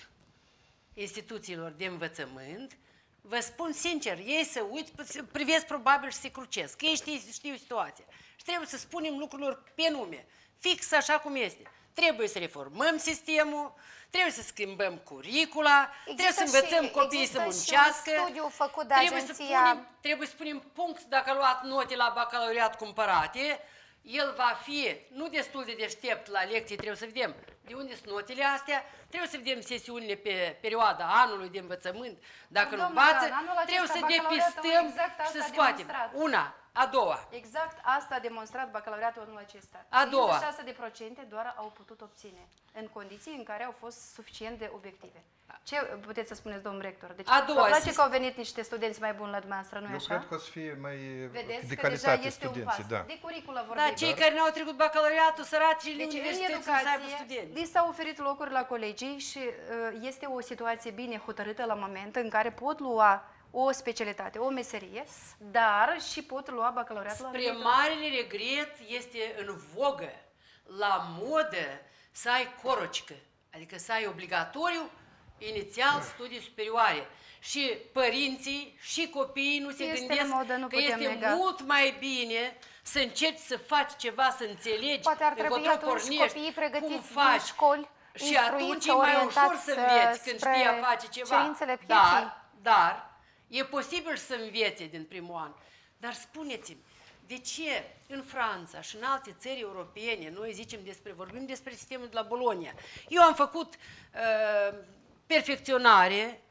Speaker 12: instituțiilor de învățământ, vă spun sincer, ei se uit, privesc probabil și se crucesc. Ei știu, știu situația. Și trebuie să spunem lucrurilor pe nume, fix așa cum este. Trebuie să reformăm sistemul, trebuie să schimbăm curicula, există trebuie să învățăm și, copiii să muncească.
Speaker 1: Și un studiu făcut de
Speaker 12: trebuie
Speaker 1: agenția...
Speaker 12: Să punem, trebuie să punem punct dacă a luat note la bacalaureat cumpărate, el va fi nu destul de deștept la lecții, trebuie să vedem de unde sunt notele astea, trebuie să vedem sesiunile pe perioada anului de învățământ, dacă nu învață, trebuie să depistăm exact și să scoatem. Una, a doua.
Speaker 11: Exact asta a demonstrat bacalaureatul anul acesta.
Speaker 12: A doua.
Speaker 11: 56% de procente doar au putut obține, în condiții în care au fost suficient de obiective. Ce puteți să spuneți, domnul rector? Deci,
Speaker 12: a doua,
Speaker 11: vă place că au venit niște studenți mai buni la dumneavoastră, nu
Speaker 10: Eu
Speaker 11: așa?
Speaker 10: cred că o să fie mai
Speaker 11: Vedeți
Speaker 10: de
Speaker 11: că
Speaker 10: calitate
Speaker 11: deja este
Speaker 10: studenții,
Speaker 11: un pas.
Speaker 10: da.
Speaker 11: De curicula vorbim.
Speaker 12: Da, cei care n-au trecut bacalaureatul, săraci și
Speaker 11: deci,
Speaker 12: universități să aibă studenți.
Speaker 11: Li s-au oferit locuri la colegii și uh, este o situație bine hotărâtă la moment în care pot lua o specialitate, o meserie, dar și pot lua bacalaureatul
Speaker 12: Spre la marele regret este în vogă, la modă, să ai corocică, adică să ai obligatoriu inițial studii superioare. Și părinții și copiii nu se
Speaker 11: este
Speaker 12: gândesc
Speaker 11: modă, nu
Speaker 12: că este
Speaker 11: nega.
Speaker 12: mult mai bine să încerci să faci ceva, să înțelegi
Speaker 1: Poate ar trebui atunci
Speaker 12: pornești,
Speaker 1: copiii pregătiți
Speaker 12: cum faci.
Speaker 1: din școli,
Speaker 12: și atunci e mai ușor să înveți când știi a face ceva.
Speaker 1: Cerințele pieții.
Speaker 12: Dar, dar, e posibil să învețe din primul an. Dar spuneți-mi, de ce în Franța și în alte țări europene, noi zicem despre, vorbim despre sistemul de la Bologna. Eu am făcut uh, perfecționare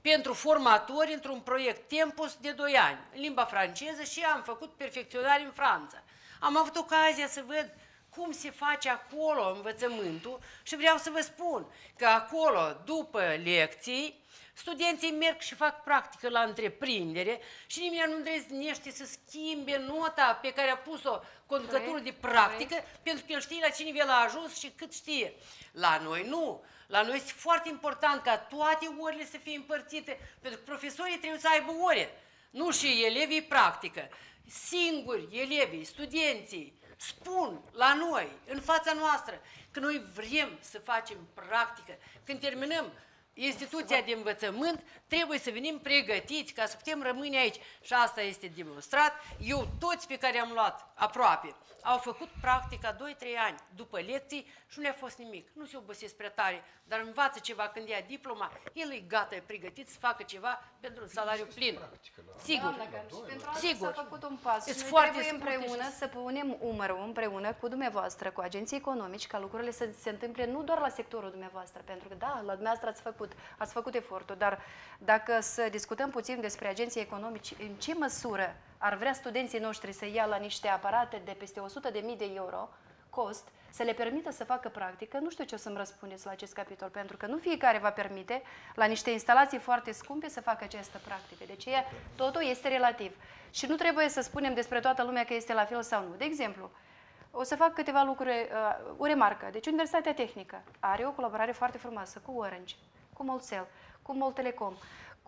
Speaker 12: pentru formatori într-un proiect Tempus de 2 ani, în limba franceză și am făcut perfecționare în Franța. Am avut ocazia să văd cum se face acolo învățământul și vreau să vă spun că acolo, după lecții, Studenții merg și fac practică la întreprindere și nimeni nu îndrăznește să schimbe nota pe care a pus-o conducătorul de practică pentru că el știe la ce nivel a ajuns și cât știe. La noi nu. La noi este foarte important ca toate orele să fie împărțite, pentru că profesorii trebuie să aibă ore. Nu și elevii practică. Singuri elevii, studenții, spun la noi, în fața noastră, că noi vrem să facem practică. Când terminăm instituția de învățământ, trebuie să venim pregătiți ca să putem rămâne aici. Și asta este demonstrat. Eu, toți pe care am luat, aproape, au făcut practica 2-3 ani după lecții și nu le-a fost nimic. Nu se obosesc prea tare, dar învață ceva când ia diploma, el e gata, e pregătit să facă ceva pentru un salariu plin. Sigur.
Speaker 11: pentru
Speaker 12: Sigur.
Speaker 11: s-a făcut un pas și
Speaker 12: Sunt
Speaker 11: noi
Speaker 12: foarte
Speaker 11: trebuie
Speaker 12: scurte
Speaker 11: împreună
Speaker 12: și-
Speaker 11: să punem umărul împreună cu dumneavoastră, cu agenții economici, ca lucrurile să se întâmple nu doar la sectorul dumneavoastră, pentru că da, la dumneavoastră ați făcut, ați făcut efortul, dar dacă să discutăm puțin despre agenții economici, în ce măsură ar vrea studenții noștri să ia la niște aparate de peste 100.000 de euro cost, să le permită să facă practică, nu știu ce o să-mi răspundeți la acest capitol, pentru că nu fiecare va permite la niște instalații foarte scumpe să facă această practică. Deci e, totul este relativ. Și nu trebuie să spunem despre toată lumea că este la fel sau nu. De exemplu, o să fac câteva lucruri, uh, o remarcă. Deci Universitatea Tehnică are o colaborare foarte frumoasă cu Orange, cu Molcel, cu Moltelecom.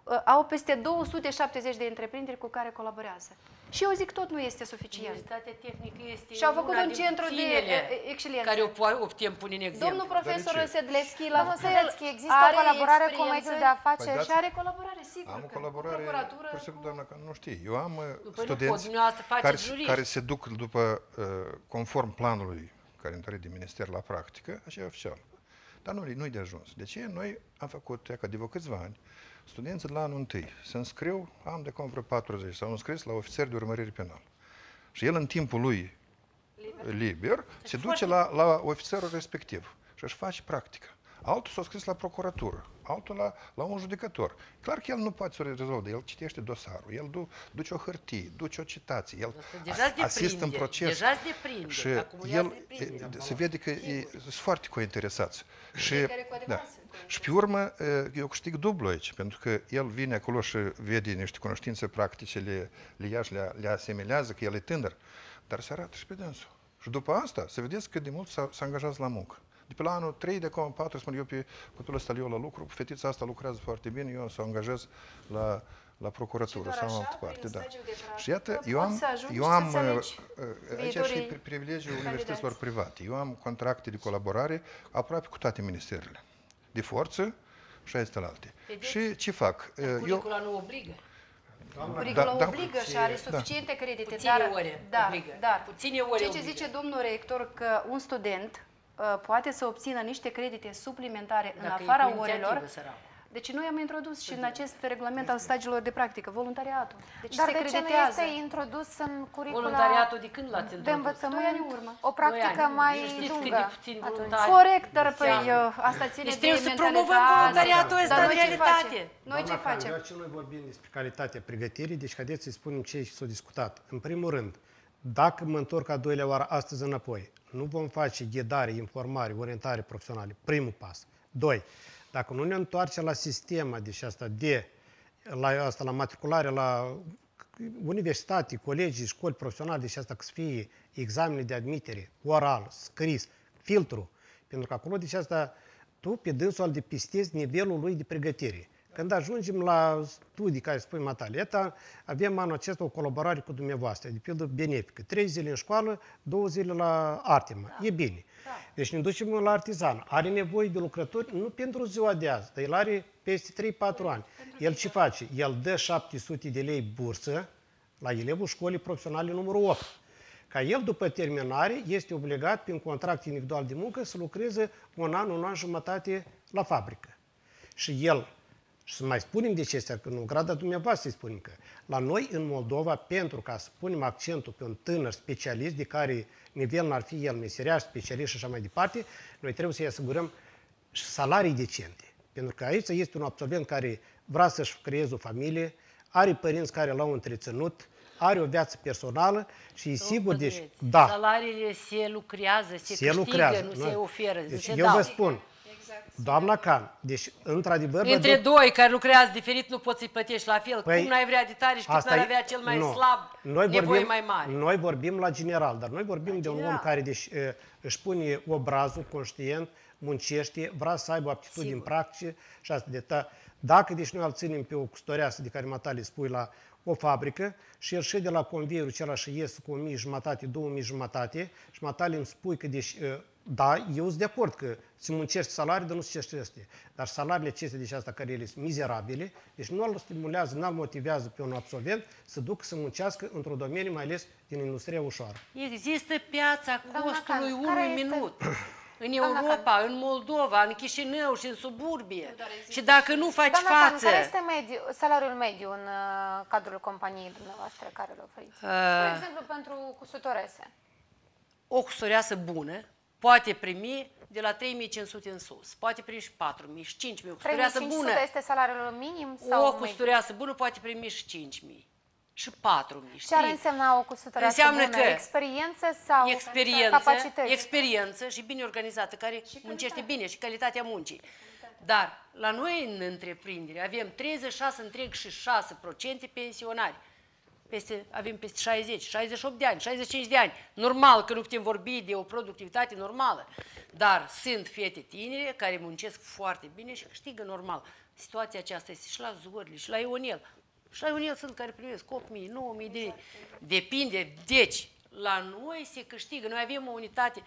Speaker 11: uh, au peste 270 de întreprinderi cu care colaborează. Și eu zic tot nu este suficient.
Speaker 12: Universitatea tehnică este
Speaker 11: Și au făcut
Speaker 12: una
Speaker 11: un
Speaker 12: din
Speaker 11: centru de
Speaker 12: puținele
Speaker 11: uh, excelență.
Speaker 12: care o, po- o putem pune în exemplu.
Speaker 11: Domnul profesor
Speaker 10: Dar de ce?
Speaker 11: Sedleschi, la
Speaker 1: Domnul
Speaker 11: fel,
Speaker 1: Sedleschi, există
Speaker 11: are
Speaker 1: o colaborare cu
Speaker 11: experiență
Speaker 1: mediul de afaceri?
Speaker 10: Păi
Speaker 11: și are colaborare, sigur.
Speaker 10: Am o
Speaker 11: că,
Speaker 10: colaborare,
Speaker 11: Cu procuratură,
Speaker 10: pur și simplu, doamna, că nu știi. Eu am uh,
Speaker 12: După nu
Speaker 10: studenți
Speaker 12: pot, dumneavoastră faceți
Speaker 10: care,
Speaker 12: juriști.
Speaker 10: care se duc după, uh, conform planului care întărit de minister la practică, așa e oficial. Dar nu, nu-i de ajuns. De ce? Noi am făcut, ca de vreo câțiva ani, studenții de la anul întâi se înscriu, am de cum vreo 40, s-au înscris la ofițer de urmărire penală. Și el în timpul lui liber, liber se duce la, la ofițerul respectiv și își face practică. Altul s-a scris la procuratură, altul la, la un judecător. Clar că el nu poate să o rezolve, el citește dosarul, el du, duce o hârtie, duce o citație, el
Speaker 12: Deja se
Speaker 10: asistă în
Speaker 12: deprinde,
Speaker 10: proces.
Speaker 12: deja se deprinde,
Speaker 10: și
Speaker 12: acumulează
Speaker 10: el
Speaker 12: deprindere.
Speaker 10: e, se vede că e, sunt foarte cointeresați. Și,
Speaker 11: Fiecare cu adevărat
Speaker 10: da.
Speaker 11: sunt
Speaker 10: și pe urmă, e, eu câștig dublu aici, pentru că el vine acolo și vede niște cunoștințe practice, le, le ia și le, le asemelează, că el e tânăr, dar se arată și pe dânsul. Și după asta, să vedeți cât de mult s-a, s-a angajat la muncă. De pe la anul 3 de acum 4, spun eu pe copilul ăsta eu la lucru, fetița asta lucrează foarte bine, eu să o angajez la, la procuratură
Speaker 11: Și doar
Speaker 10: sau în
Speaker 11: așa,
Speaker 10: altă parte.
Speaker 11: prin
Speaker 10: Da.
Speaker 11: stagiul de practică,
Speaker 10: Și iată, eu
Speaker 11: poți
Speaker 10: am,
Speaker 11: să ajungi
Speaker 10: eu
Speaker 11: să
Speaker 10: am
Speaker 11: înțelegi
Speaker 10: uh, uh, aici și
Speaker 11: viitorii
Speaker 10: pri- privilegiul
Speaker 11: candidați.
Speaker 10: universităților private. Eu am contracte de colaborare aproape cu toate ministerele. De forță și astea alte.
Speaker 12: Vedeți?
Speaker 10: Și ce fac? Uh, Eu,
Speaker 12: Curicula nu obligă.
Speaker 11: Curicula
Speaker 10: Da, da.
Speaker 11: obligă și are suficiente credite,
Speaker 12: Puține
Speaker 11: dar,
Speaker 12: ore
Speaker 11: da,
Speaker 12: obligă.
Speaker 11: dar
Speaker 12: Puține ore
Speaker 11: ceea ce
Speaker 12: obligă.
Speaker 11: zice domnul rector că un student uh, poate să obțină niște credite suplimentare în
Speaker 12: Dacă e
Speaker 11: afara
Speaker 12: cu inițiativă,
Speaker 11: orelor.
Speaker 12: săracul.
Speaker 11: Deci noi am introdus și în acest regulament al stagiilor de practică voluntariatul. Deci
Speaker 1: Dar
Speaker 11: se
Speaker 1: de ce nu
Speaker 11: creditează.
Speaker 1: este introdus în curicula
Speaker 12: Voluntariatul de când l-ați
Speaker 1: de
Speaker 12: introdus?
Speaker 1: învățământ
Speaker 11: Doi ani în urmă.
Speaker 1: o practică
Speaker 12: Doi ani.
Speaker 1: mai
Speaker 12: Știți cât
Speaker 1: lungă?
Speaker 12: de puțin
Speaker 1: atunci?
Speaker 12: voluntari
Speaker 11: Corect, dar păi
Speaker 12: înseamnă.
Speaker 11: uh, asta ține
Speaker 12: Deci
Speaker 11: de
Speaker 12: trebuie să
Speaker 11: mentalitate.
Speaker 12: promovăm voluntariatul ăsta
Speaker 11: Dar
Speaker 12: în
Speaker 11: noi ce
Speaker 12: realitate.
Speaker 11: facem? Noi ce
Speaker 9: Doamna
Speaker 11: facem?
Speaker 9: Carmen, ce noi vorbim despre calitatea pregătirii, deci haideți să spunem ce s-a discutat. În primul rând, dacă mă întorc a doilea oară astăzi înapoi, nu vom face ghidare, informare, orientare profesionale, primul pas. Doi, dacă nu ne întoarcem la sistema, deci asta de, la, asta, la matriculare, la universitate, colegii, școli profesionale, deci asta că să fie examene de admitere, oral, scris, filtru, pentru că acolo, deci asta, tu pe dânsul îl depistezi nivelul lui de pregătire. Când ajungem la studii care spui Mataleta, avem anul acesta o colaborare cu dumneavoastră, de pildă benefică. Trei zile în școală, două zile la Artima. Da. E bine. Da. Deci ne ducem la artizan. Are nevoie de lucrători nu pentru ziua de azi, dar el are peste 3-4 ani. El ce face? El dă 700 de lei bursă la elevul școlii profesionale numărul 8 ca el, după terminare, este obligat, prin contract individual de muncă, să lucreze un an, un an jumătate la fabrică. Și el, și să mai spunem de ce este, că nu grada dumneavoastră să spunem că la noi în Moldova, pentru ca să punem accentul pe un tânăr specialist, de care nivel n-ar fi el meseriaș, specialist și așa mai departe, noi trebuie să-i asigurăm și salarii decente. Pentru că aici este un absolvent care vrea să-și creeze o familie, are părinți care l-au întreținut, are o viață personală și e sigur, deci,
Speaker 12: Vedeți,
Speaker 10: da,
Speaker 12: Salariile se lucrează, se,
Speaker 10: se
Speaker 12: câștigă,
Speaker 10: lucrează.
Speaker 12: nu se oferă, nu
Speaker 10: Deci
Speaker 12: se
Speaker 10: eu
Speaker 12: dau.
Speaker 10: vă spun, doamna Can, deci, într-adevăr, vă
Speaker 12: Între
Speaker 10: duc-
Speaker 12: doi care lucrează diferit nu poți să-i plătești la fel.
Speaker 10: Păi,
Speaker 12: Cum n-ai vrea de tare și cât n-ar
Speaker 10: e-
Speaker 12: avea cel mai
Speaker 10: nu.
Speaker 12: slab
Speaker 10: noi
Speaker 12: nevoie
Speaker 10: vorbim,
Speaker 12: mai mare.
Speaker 10: Noi vorbim la general, dar noi vorbim de un om
Speaker 12: general.
Speaker 10: care deci, e, își pune obrazul conștient, muncește, vrea să aibă aptitudini
Speaker 12: Sigur.
Speaker 10: practice și asta de ta. Dacă deci noi îl ținem pe o custoreasă de care matale spui la o fabrică și el șede la conveierul acela și ies cu o mie jumătate, două mii jumătate și matale îmi spui că deci, e, da, eu sunt de acord că se muncește salarii, dar nu se cestește. Dar salariile acestea, deci asta care ele sunt mizerabile, deci nu îl stimulează, nu îl motivează pe un absolvent să ducă să muncească într-un domeniu, mai ales din industria ușoară.
Speaker 12: Există piața
Speaker 1: Doamna
Speaker 12: costului
Speaker 1: Can,
Speaker 12: unui
Speaker 1: care este-
Speaker 12: minut. În
Speaker 1: Doamna
Speaker 12: Europa, în Moldova, în Chișinău și în suburbie. Și dacă nu faci
Speaker 1: Doamna Can,
Speaker 12: față...
Speaker 1: care este mediu, salariul mediu în uh, cadrul companiei dumneavoastră care îl oferiți? Spre
Speaker 12: Uh,
Speaker 1: exemplu, pentru cusutorese.
Speaker 12: o custoreasă bună poate primi de la 3500 în sus. Poate primi și 4000 și 5000. O custoreasă bună.
Speaker 1: 3500 este salariul minim sau
Speaker 12: O
Speaker 1: mediu?
Speaker 12: custoreasă bună poate primi și 5000 și 4000.
Speaker 1: Ce ar
Speaker 12: știi?
Speaker 1: însemna o cusutoreasă
Speaker 12: Înseamnă
Speaker 1: bună?
Speaker 12: că
Speaker 1: Experiență sau
Speaker 12: experiență,
Speaker 1: capacități?
Speaker 12: experiență și bine organizată, care muncește bine și calitatea muncii. Dar la noi în întreprindere avem 36 întreg și 6% pensionari. Peste, avem peste 60, 68 de ani, 65 de ani. Normal că nu putem vorbi de o productivitate normală, dar sunt fete tinere care muncesc foarte bine și câștigă normal. situația aceasta este și la Zorli, și la Ionel. Și la Ionel sunt care primesc 8.000, 9.000 de lei. Depinde. Deci, la noi se câștigă. Noi avem o unitate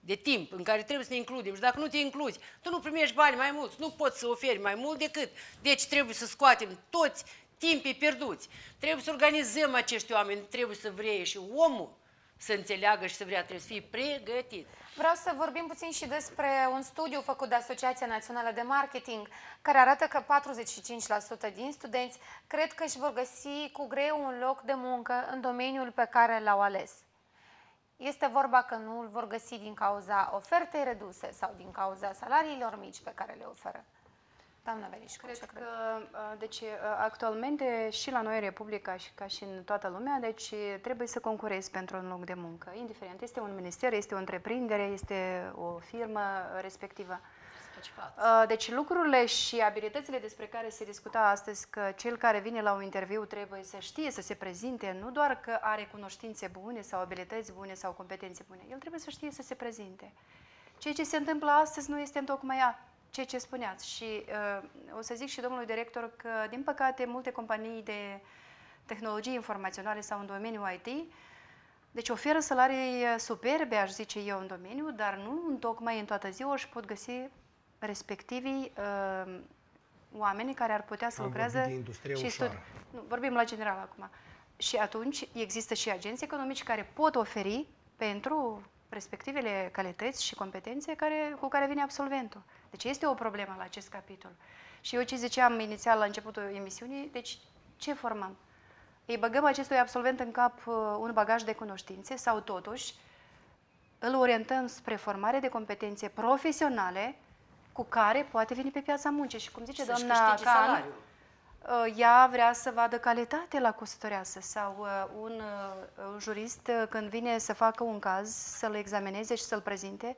Speaker 12: de timp în care trebuie să ne includem. Și dacă nu te incluzi, tu nu primești bani mai mulți, nu poți să oferi mai mult decât. Deci trebuie să scoatem toți timpii pierduți. Trebuie să organizăm acești oameni, trebuie să vrei și omul să înțeleagă și să vrea, trebuie să fie pregătit.
Speaker 1: Vreau să vorbim puțin și despre un studiu făcut de Asociația Națională de Marketing, care arată că 45% din studenți cred că își vor găsi cu greu un loc de muncă în domeniul pe care l-au ales. Este vorba că nu îl vor găsi din cauza ofertei reduse sau din cauza salariilor mici pe care le oferă. Doamna Verișcu,
Speaker 11: cred
Speaker 1: ce
Speaker 11: că, deci, actualmente și la noi în Republica și ca și în toată lumea, deci trebuie să concurezi pentru un loc de muncă, indiferent. Este un minister, este o întreprindere, este o firmă respectivă. Deci lucrurile și abilitățile despre care se discuta astăzi, că cel care vine la un interviu trebuie să știe să se prezinte, nu doar că are cunoștințe bune sau abilități bune sau competențe bune, el trebuie să știe să se prezinte. Ceea ce se întâmplă astăzi nu este întocmai ceea ce spuneați. Și uh, o să zic și domnului director că, din păcate, multe companii de tehnologii informaționale sau în domeniul IT, deci oferă salarii superbe, aș zice eu, în domeniu, dar nu tocmai în toată ziua își pot găsi respectivii uh, oameni care ar putea să
Speaker 9: Am
Speaker 11: lucreze
Speaker 9: și
Speaker 11: studi- nu, vorbim la general acum. Și atunci există și agenți economici care pot oferi pentru respectivele calități și competențe care, cu care vine absolventul. Deci este o problemă la acest capitol. Și eu ce ziceam inițial la începutul emisiunii, deci ce formăm? Îi băgăm acestui absolvent în cap uh, un bagaj de cunoștințe sau totuși îl orientăm spre formare de competențe profesionale cu care poate veni pe piața muncii. Și cum zice
Speaker 12: Să-și
Speaker 11: doamna
Speaker 12: câștige
Speaker 11: Can,
Speaker 12: salariul.
Speaker 11: Uh, ea vrea să vadă calitate la cusătoreasă sau uh, un, uh, un jurist uh, când vine să facă un caz, să-l examineze și să-l prezinte,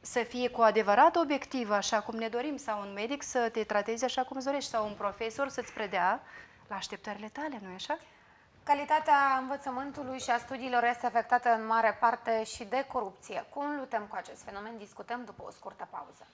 Speaker 11: să fie cu adevărat obiectiv, așa cum ne dorim, sau un medic să te trateze așa cum îți dorești, sau un profesor să-ți predea la așteptările tale, nu-i așa?
Speaker 1: Calitatea învățământului și a studiilor este afectată în mare parte și de corupție. Cum luptăm cu acest fenomen? Discutăm după o scurtă pauză.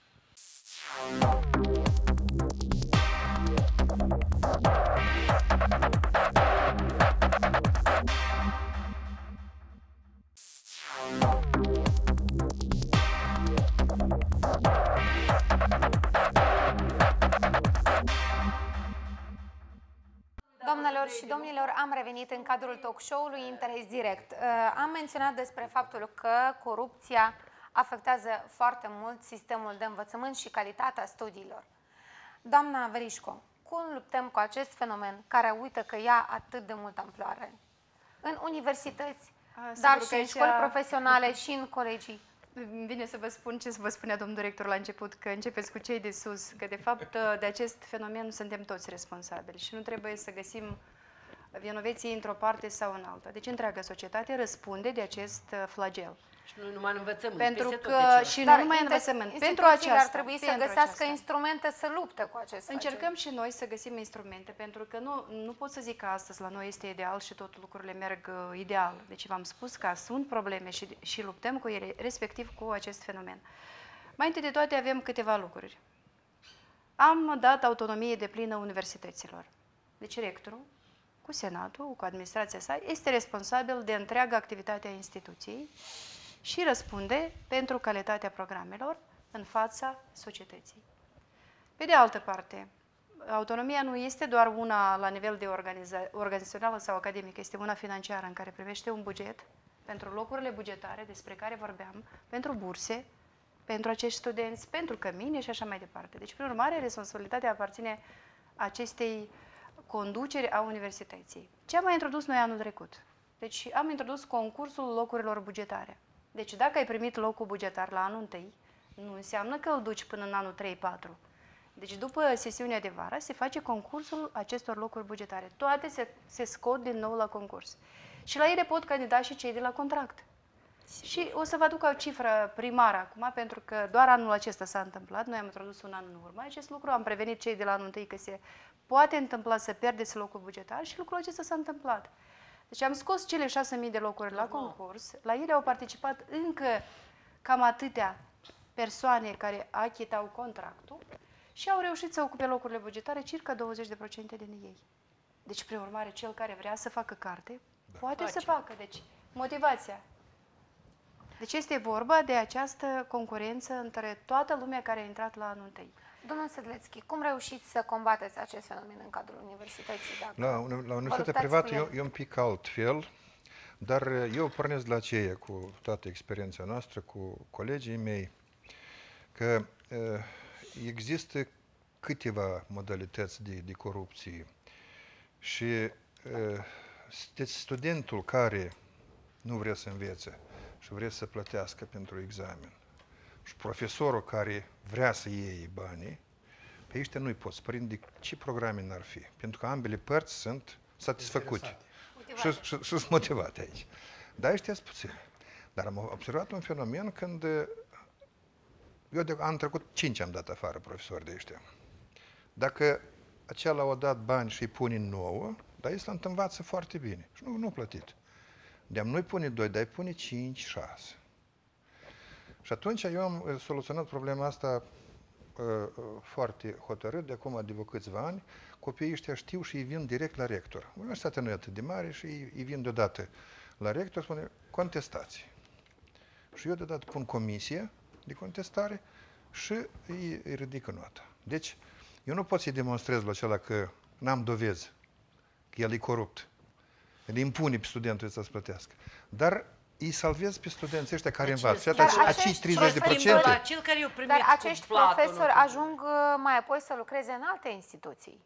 Speaker 1: Doamnelor și domnilor, am revenit în cadrul talk show-ului Interes Direct. Uh, Am menționat despre faptul că corupția afectează foarte mult sistemul de învățământ și calitatea studiilor. Doamna Verișco, cum luptăm cu acest fenomen care uită că ia atât de multă amploare? În universități,
Speaker 11: sigur
Speaker 1: dar
Speaker 11: că
Speaker 1: și în
Speaker 11: aici-
Speaker 1: școli profesionale și în colegii.
Speaker 11: Bine să vă spun ce să vă spunea domnul director la început, că începeți cu cei de sus, că de fapt de acest fenomen suntem toți responsabili și nu trebuie să găsim vinoveții într-o parte sau în alta. Deci întreaga societate răspunde de acest uh, flagel.
Speaker 12: Și noi nu mai învățăm.
Speaker 11: Pentru
Speaker 12: peste tot
Speaker 11: că
Speaker 12: același.
Speaker 11: și
Speaker 1: Dar
Speaker 11: nu numai
Speaker 1: inter-
Speaker 11: învățământ. Pentru
Speaker 1: instituțiile
Speaker 11: aceasta.
Speaker 1: ar trebui să
Speaker 11: pentru
Speaker 1: găsească
Speaker 11: aceasta.
Speaker 1: instrumente să lupte cu acest flagel.
Speaker 11: Încercăm și noi să găsim instrumente, pentru că nu, nu pot să zic că astăzi la noi este ideal și tot lucrurile merg uh, ideal. Deci v-am spus că sunt probleme și, și luptăm cu ele, respectiv cu acest fenomen. Mai întâi de toate avem câteva lucruri. Am dat autonomie de plină universităților. Deci rectorul, cu senatul, cu administrația sa, este responsabil de întreaga activitate a instituției și răspunde pentru calitatea programelor în fața societății. Pe de altă parte, autonomia nu este doar una la nivel de organiza- organizațională sau academic, este una financiară în care privește un buget pentru locurile bugetare despre care vorbeam, pentru burse, pentru acești studenți, pentru cămine și așa mai departe. Deci, prin urmare, responsabilitatea aparține acestei conduceri a universității. Ce am mai introdus noi anul trecut? Deci am introdus concursul locurilor bugetare. Deci dacă ai primit locul bugetar la anul 1, nu înseamnă că îl duci până în anul 3-4. Deci după sesiunea de vară se face concursul acestor locuri bugetare. Toate se, se scot din nou la concurs. Și la ele pot candida și cei de la contract. Și o să vă aduc o cifră primară acum, pentru că doar anul acesta s-a întâmplat. Noi am introdus un an în urmă acest lucru, am prevenit cei de la anul întâi că se poate întâmpla să pierdeți locul bugetar și lucrul acesta s-a întâmplat. Deci am scos cele 6.000 de locuri la concurs, la ele au participat încă cam atâtea persoane care achitau contractul și au reușit să ocupe locurile bugetare circa 20% din ei. Deci, prin urmare, cel care vrea să facă carte, da. poate Face. să facă. Deci, motivația. Deci este vorba de această concurență între toată lumea care a intrat la anul întâi.
Speaker 1: Domnul Sedlețchi, cum reușiți să combateți acest fenomen în cadrul universității? Dacă
Speaker 10: la, la universitatea privată e, e un pic altfel, dar eu pornesc la aceea cu toată experiența noastră, cu colegii mei, că uh, există câteva modalități de, de corupție și uh, deci studentul care nu vrea să învețe și vrea să plătească pentru examen și profesorul care vrea să iei banii, pe ăștia nu-i poți prinde ce programe n-ar fi. Pentru că ambele părți sunt satisfăcute și, și, și sunt motivate aici. Dar ăștia sunt puțini. Dar am observat un fenomen când eu de, am trecut cinci am dat afară profesori de ăștia. Dacă acela a dat bani și îi pune nouă, dar el să învață foarte bine. Și nu, nu plătit. de nu-i pune doi, dar îi pune cinci, șase. Și atunci eu am eh, soluționat problema asta uh, foarte hotărât, de acum de câțiva ani, copiii ăștia știu și îi vin direct la rector. Universitatea nu e atât de mare și îi, îi vin deodată la rector, spune, contestați. Și eu deodată pun comisie de contestare și îi, îi ridică nota. Deci, eu nu pot să-i demonstrez la acela că n-am dovezi, că el e corupt. El impune pe studentul să-ți plătească. Dar îi salvez pe studenții ăștia care învață. Dar acești 30%.
Speaker 1: Dar acești profesori ajung uh, mai apoi să lucreze în alte instituții.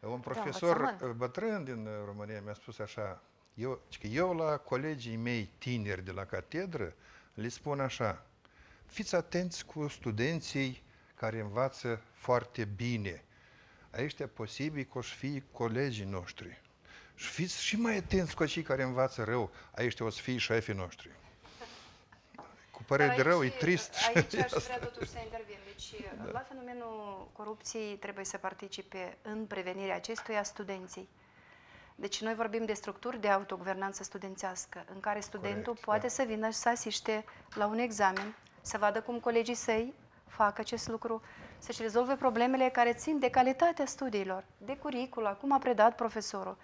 Speaker 10: Un profesor bătrân din România mi-a spus așa, eu, eu la colegii mei tineri de la catedră le spun așa, fiți atenți cu studenții care învață foarte bine. Aici e posibil că o să fie colegii noștri. Și fiți și mai atenți cu cei care învață rău. Aici o să fie șefii noștri. Cu părere de rău, e trist.
Speaker 11: Aici aș vrea totuși să intervin. Deci, da. la fenomenul corupției trebuie să participe în prevenirea acestuia studenții. Deci noi vorbim de structuri de autoguvernanță studențească, în care studentul Corect, poate da. să vină și să asiste la un examen, să vadă cum colegii săi fac acest lucru, să-și rezolve problemele care țin de calitatea studiilor, de curicula, cum a predat profesorul.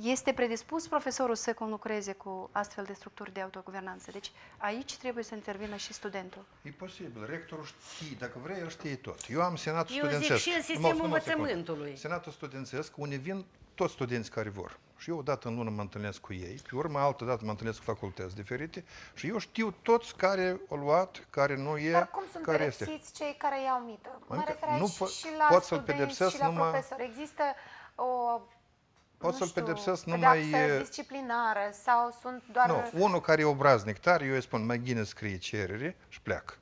Speaker 11: Este predispus profesorul să conlucreze cu astfel de structuri de autoguvernanță. Deci aici trebuie să intervină și studentul.
Speaker 10: E posibil. Rectorul știe, dacă vrea, el știe tot. Eu am senatul
Speaker 12: Eu
Speaker 10: studențesc.
Speaker 12: Eu zic și în sistemul învățământului.
Speaker 10: Senatul studențesc, unde vin toți studenți care vor. Și eu odată în lună mă întâlnesc cu ei, pe urmă altă dată mă întâlnesc cu facultăți diferite și eu știu toți care au luat, care nu e,
Speaker 1: Dar cum sunt
Speaker 10: care este.
Speaker 1: cei care iau mită? Mă refer nu po- și la pot studenți pedepsesc și la numai... profesori. Există o
Speaker 10: Pot să-l pedepsesc numai...
Speaker 1: disciplinară sau sunt doar...
Speaker 10: Nu, unul care e obraznic tare, eu îi spun, mai gine scrie cerere și pleacă.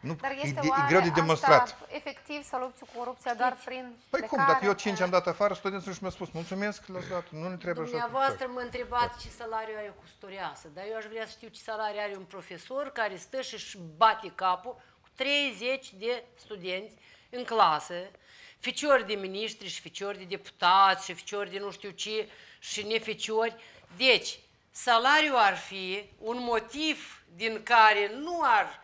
Speaker 1: Nu, Dar este e, e greu de demonstrat. Asta, efectiv să lupți cu corupția doar prin
Speaker 10: Păi cum, dacă eu cinci am dat afară, studenții și mi-au spus mulțumesc, l-ați dat, nu ne trebuie
Speaker 12: așa. Dumneavoastră mă întrebați ce salariu are o custoriasă, dar eu aș vrea să știu ce salariu are un profesor care stă și își bate capul cu 30 de studenți în clasă, ficiori de miniștri și ficiori de deputați și ficiori de nu știu ce și neficiori. Deci, salariul ar fi un motiv din care nu ar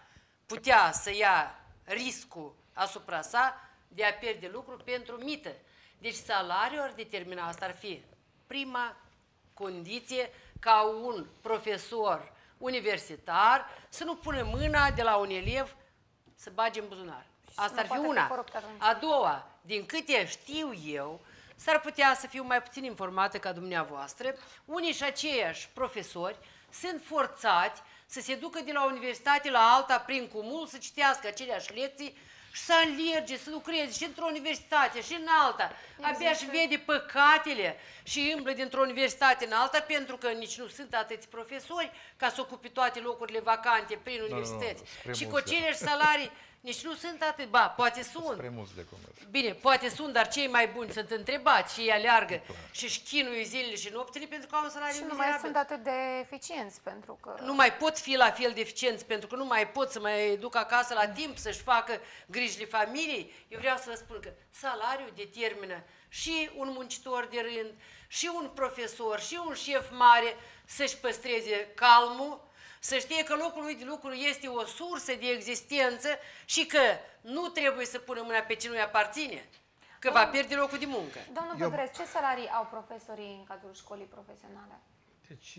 Speaker 12: putea să ia riscul asupra sa de a pierde lucru pentru mită. Deci salariul ar determina, asta ar fi prima condiție ca un profesor universitar să nu pune mâna de la un elev să bage în buzunar. Asta ar fi una. A doua, din câte știu eu, s-ar putea să fiu mai puțin informată ca dumneavoastră, unii și aceiași profesori sunt forțați să se ducă de la universitate la alta prin cumul, să citească aceleași lecții și să alerge, să lucreze și într-o universitate și în alta. Exact. Abia își vede păcatele și îmblă dintr-o universitate în alta pentru că nici nu sunt atâți profesori ca să ocupe toate locurile vacante prin universități. No, no, și cu aceleași salarii nici nu sunt atât, ba, poate sunt.
Speaker 10: Spre mulți de comerț.
Speaker 12: Bine, poate sunt, dar cei mai buni sunt întrebați și ei aleargă și își chinuie zilele și nopțile pentru că au un salariu
Speaker 1: Și nu mai sunt atât de eficienți pentru că...
Speaker 12: Nu mai pot fi la fel de eficienți pentru că nu mai pot să mai duc acasă la timp să-și facă grijile familiei. Eu vreau să vă spun că salariul determină și un muncitor de rând, și un profesor, și un șef mare să-și păstreze calmul, să știe că locul lui de lucru este o sursă de existență și că nu trebuie să pună mâna pe cine nu-i aparține, că va pierde locul de muncă.
Speaker 1: Domnul Păgăresc, ce salarii au profesorii în cadrul școlii profesionale?
Speaker 9: Deci,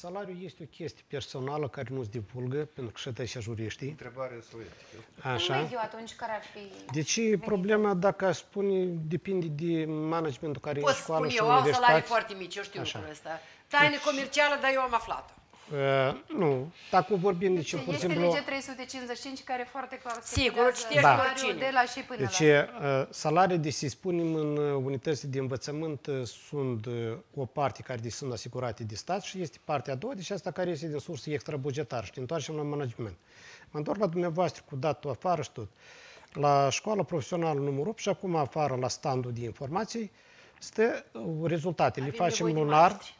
Speaker 9: salariul este o chestie personală care nu se divulgă, pentru că și și juriștii.
Speaker 10: Întrebare sovietică.
Speaker 9: Așa.
Speaker 1: În mediu atunci, care ar fi
Speaker 9: Deci, problema, dacă aș spune, depinde de managementul care
Speaker 12: Pot
Speaker 9: e în școală
Speaker 12: spune
Speaker 9: și
Speaker 12: eu, au salarii
Speaker 9: universitate.
Speaker 12: foarte mici, eu știu
Speaker 9: Așa.
Speaker 12: lucrul ăsta. Taină comercială, dar eu am aflat-o.
Speaker 9: Uh, nu, dacă vorbim de ce, pur și
Speaker 11: Este
Speaker 9: simplu...
Speaker 11: legea 355 care foarte clar
Speaker 12: Sigur, o
Speaker 11: stipulează
Speaker 12: citește
Speaker 9: Da.
Speaker 11: salariul
Speaker 12: oricine.
Speaker 11: de la și până
Speaker 9: Deci,
Speaker 11: la.
Speaker 9: uh, salarii, de să spunem, în uh, unitățile de învățământ uh, sunt uh, o parte care deci, sunt asigurate de stat și este partea a doua, deci asta care este din sursă extrabugetară și ne întoarcem la management. Mă întorc la dumneavoastră cu datul afară și tot. La școala profesională numărul 8 și acum afară la standul de informații stă uh, rezultatele. Le
Speaker 12: Avem
Speaker 9: facem
Speaker 12: nevoie de
Speaker 9: lunar,
Speaker 12: maestri.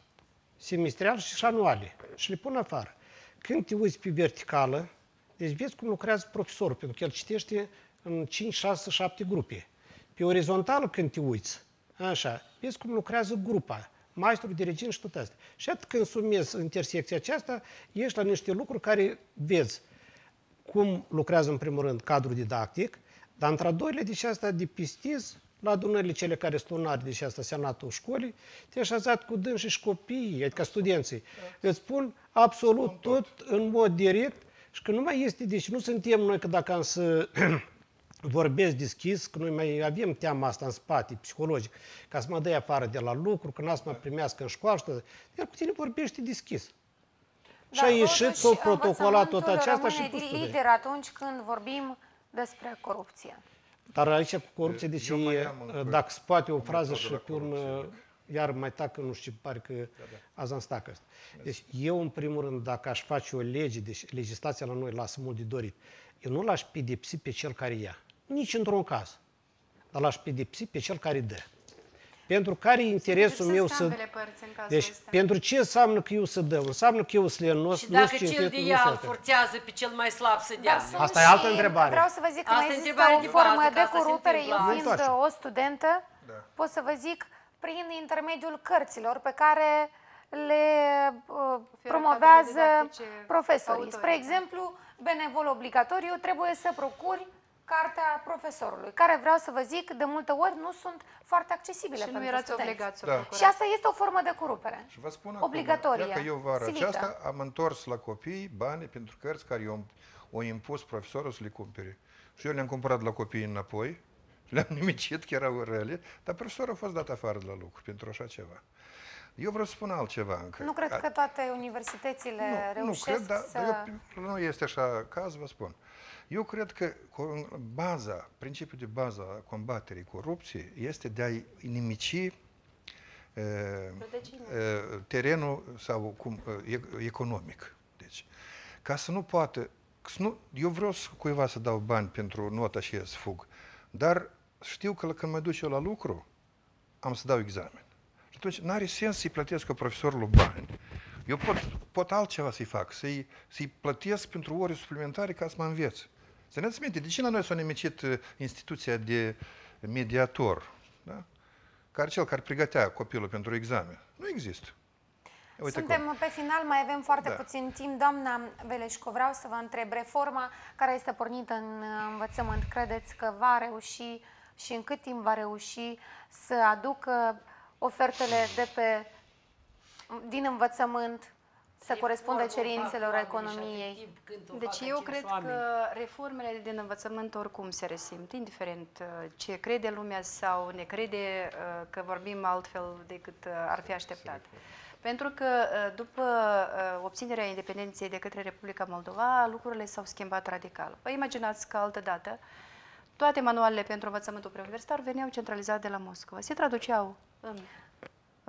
Speaker 9: Semestrial și și anuale și le pun afară. Când te uiți pe verticală, deci vezi cum lucrează profesorul, pentru că el citește în 5, 6, 7 grupe. Pe orizontală când te uiți, așa, vezi cum lucrează grupa, maestru, dirigent și tot asta. Și atât când sumezi intersecția aceasta, ești la niște lucruri care vezi cum lucrează în primul rând cadrul didactic, dar într-a doilea, deci asta depistez la adunările cele care sunt lunare, deci asta senatul școlii, te așezat cu dânsi și copiii, adică studenții. Îți spun absolut tot în mod direct și că nu mai este, deci nu suntem noi că dacă am să vorbesc deschis, că noi mai avem teama asta în spate, psihologic, ca să mă dai afară de la lucru, că n-a să mă primească în școală și tot. Iar cu tine vorbește deschis. și a ieșit,
Speaker 1: totuși,
Speaker 9: s-a protocolat tot
Speaker 1: învățământul
Speaker 9: aceasta și
Speaker 1: rămâne
Speaker 9: cu studii.
Speaker 1: lider atunci când vorbim despre corupție.
Speaker 9: Dar aici cu corupție, deci
Speaker 10: Eu mai
Speaker 9: e,
Speaker 10: am încă-
Speaker 9: dacă se poate o
Speaker 10: am
Speaker 9: frază
Speaker 10: metodă
Speaker 9: și
Speaker 10: la
Speaker 9: pe urmă,
Speaker 10: corupție.
Speaker 9: iar mai tacă, nu știu, pare că azi am stacă asta. Deci eu, în primul rând, dacă aș face o lege, deci legislația la noi lasă mult de dorit, eu nu l-aș pedepsi pe cel care ia. Nici într-un caz. Dar l-aș pedepsi pe cel care dă. Pentru care e interesul meu să...
Speaker 11: ambele părți în cazul
Speaker 9: Deci,
Speaker 11: ăsta.
Speaker 9: pentru ce înseamnă că eu să dăm? Înseamnă că eu să le nu
Speaker 12: Și
Speaker 9: nu
Speaker 12: dacă
Speaker 9: știu
Speaker 12: cel de
Speaker 9: nu
Speaker 12: ea
Speaker 9: știu
Speaker 12: îl
Speaker 9: că-
Speaker 12: forțează pe cel mai slab să dea.
Speaker 1: sunt
Speaker 9: Asta e altă
Speaker 1: și-
Speaker 9: întrebare.
Speaker 1: Vreau să vă zic că
Speaker 12: Asta
Speaker 1: mai
Speaker 12: e
Speaker 1: există
Speaker 12: întrebare
Speaker 1: o
Speaker 12: de
Speaker 1: formă
Speaker 12: bază, că
Speaker 1: de
Speaker 12: asta se
Speaker 1: corupere. Eu
Speaker 12: întâmplă.
Speaker 1: fiind
Speaker 9: Întoarce.
Speaker 1: o studentă, pot să vă zic prin intermediul cărților pe care le uh, promovează
Speaker 11: cadrele didactice
Speaker 1: profesorii.
Speaker 11: autorice.
Speaker 1: Spre exemplu, benevol obligatoriu trebuie să procuri cartea profesorului, care vreau să vă zic, de multe ori nu sunt foarte accesibile
Speaker 11: Și nu
Speaker 1: pentru
Speaker 11: erați
Speaker 1: studenți.
Speaker 11: obligați să o
Speaker 10: Da.
Speaker 11: procurați.
Speaker 1: Și asta este o formă de corupere.
Speaker 10: Și vă spun
Speaker 1: Obligatorie,
Speaker 10: acum, că eu vara
Speaker 1: silită.
Speaker 10: aceasta am întors la copii banii pentru cărți care eu o impus profesorul să le cumpere. Și eu le-am cumpărat la copii înapoi, le-am nimicit, că erau rele, dar profesorul a fost dat afară de la lucru pentru așa ceva. Eu vreau să spun altceva încă.
Speaker 1: Nu cred că toate universitățile
Speaker 10: nu, nu
Speaker 1: reușesc
Speaker 10: cred, dar
Speaker 1: să...
Speaker 10: eu, nu este așa caz, vă spun. Eu cred că co- baza, principiul de bază a combaterii corupției este de a inimici e, e, terenul sau cum, e, economic. Deci, ca să nu poată, să nu, eu vreau să cuiva să dau bani pentru nota și să fug, dar știu că când mă duc eu la lucru, am să dau examen. Și atunci nu are sens să-i plătesc eu profesorul bani. Eu pot, pot altceva să-i fac, să-i, să-i plătesc pentru ore suplimentare ca să mă înveț. Să ne minte, de ce la noi s-a nemicit uh, instituția de mediator, da? care cel care pregătea copilul pentru examen? Nu există. Uite
Speaker 1: Suntem
Speaker 10: cum.
Speaker 1: pe final, mai avem foarte
Speaker 10: Da.
Speaker 1: puțin timp. Doamna Veleșco, vreau să vă întreb, reforma care este pornită în uh, învățământ, credeți că va reuși și în cât timp va reuși să aducă ofertele de pe, din învățământ să corespundă cerințelor economiei?
Speaker 11: Deci eu cred că reformele din învățământ oricum se resimt, indiferent uh, ce crede lumea sau ne crede uh, că vorbim altfel decât uh, ar fi așteptat. Pentru că uh, după uh, obținerea independenței de către Republica Moldova, lucrurile s-au schimbat radical. Vă imaginați că altă dată toate manualele pentru învățământul preuniversitar veneau centralizat de la Moscova. Se traduceau în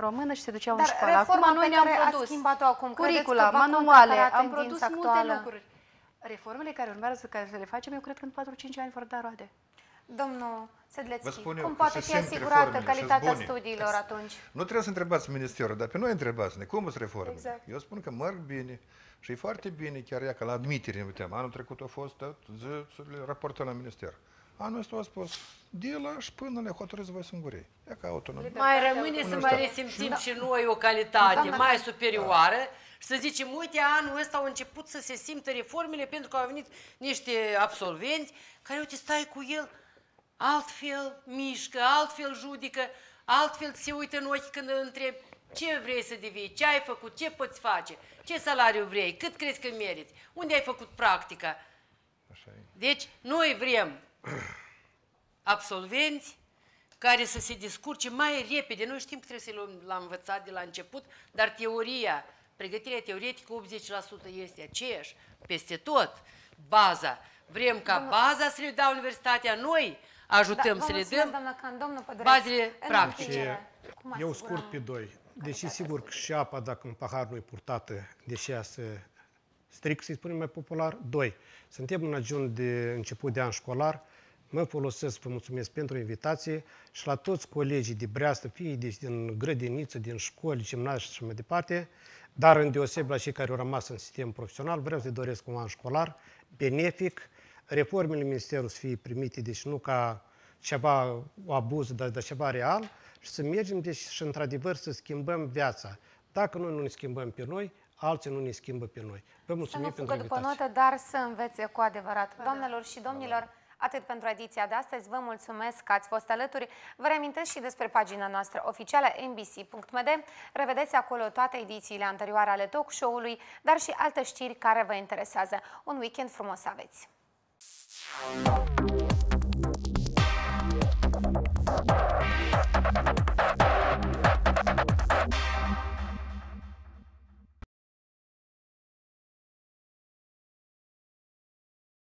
Speaker 11: română și se duceau
Speaker 1: Dar
Speaker 11: în școală. Acum
Speaker 1: reforma
Speaker 11: noi
Speaker 1: pe
Speaker 11: ne-am
Speaker 1: care a
Speaker 11: produs
Speaker 1: schimbat-o acum, credeți
Speaker 11: curicula,
Speaker 1: că va
Speaker 11: manuale,
Speaker 1: contracara
Speaker 11: am produs
Speaker 1: tendința
Speaker 11: multe
Speaker 1: actuală?
Speaker 11: lucruri. Reformele care urmează care să le facem, eu cred că în 4-5 ani vor da roade.
Speaker 1: Domnul
Speaker 10: Vă
Speaker 1: Sedlețchi,
Speaker 10: spun eu
Speaker 1: cum
Speaker 10: că
Speaker 1: poate
Speaker 10: se
Speaker 1: fi
Speaker 10: simt
Speaker 1: asigurată
Speaker 10: reformele și-s
Speaker 1: calitatea
Speaker 10: bune.
Speaker 1: studiilor atunci?
Speaker 10: Nu trebuie să întrebați ministerul, dar pe noi întrebați-ne cum sunt reformele.
Speaker 1: Exact.
Speaker 10: Eu spun că merg bine și e foarte bine, chiar ea că la admitere, uite, anul trecut a fost tot, zi, să le raportăm la minister. Anul ăsta a spus, de la și până le hotărâți voi singurei. E ca autonomie.
Speaker 12: Mai rămâne să mai
Speaker 10: Universitate.
Speaker 12: resimțim și noi o calitate mai superioară să zicem, uite, anul ăsta au început să se simtă reformele pentru că au venit niște absolvenți care, uite, stai cu el, altfel mișcă, altfel judică, altfel se uită în ochi când îl întreb ce vrei să devii, ce ai făcut, ce poți face, ce salariu vrei, cât crezi că meriți, unde ai făcut practica.
Speaker 10: Așa e.
Speaker 12: Deci, noi vrem absolvenți care să se descurce mai repede. Noi știm că trebuie să le luăm la învățat de la început, dar teoria, pregătirea teoretică 80% este aceeași, peste tot, baza. Vrem ca baza să le dea universitatea, noi ajutăm
Speaker 1: Da,
Speaker 12: să
Speaker 1: vă
Speaker 12: le
Speaker 1: mulțumesc,
Speaker 12: dăm
Speaker 1: doamna Can, domnul Pădureț,
Speaker 12: bazele
Speaker 1: în
Speaker 12: practice.
Speaker 1: încheiere, cum
Speaker 9: Eu
Speaker 1: asigurăm
Speaker 9: scurt pe doi. Deși sigur că și apa, dacă în pahar nu e purtată, deși ea se stric, să-i spunem mai popular. Doi, suntem în ajun de început de an școlar. Mă folosesc, vă mulțumesc pentru invitație și la toți colegii de breastă, fie deci din grădiniță, din școli, gimnazii și așa mai departe, dar în deoseb la cei care au rămas în sistem profesional, vreau să-i doresc un an școlar benefic, reformele Ministerului să fie primite, deci nu ca ceva o abuz, dar, dar ceva real și să mergem deci, și într-adevăr să schimbăm viața. Dacă noi nu ne schimbăm pe noi, alții nu ne schimbă pe noi. Vă
Speaker 1: Să nu
Speaker 9: mulțumim pentru
Speaker 1: fugă după
Speaker 9: invitație.
Speaker 1: notă, dar să învețe cu adevărat. Doamnelor și domnilor, atât pentru ediția de astăzi. Vă mulțumesc că ați fost alături. Vă reamintesc și despre pagina noastră oficială mbc.md. Revedeți acolo toate edițiile anterioare ale talk show-ului, dar și alte știri care vă interesează. Un weekend frumos aveți!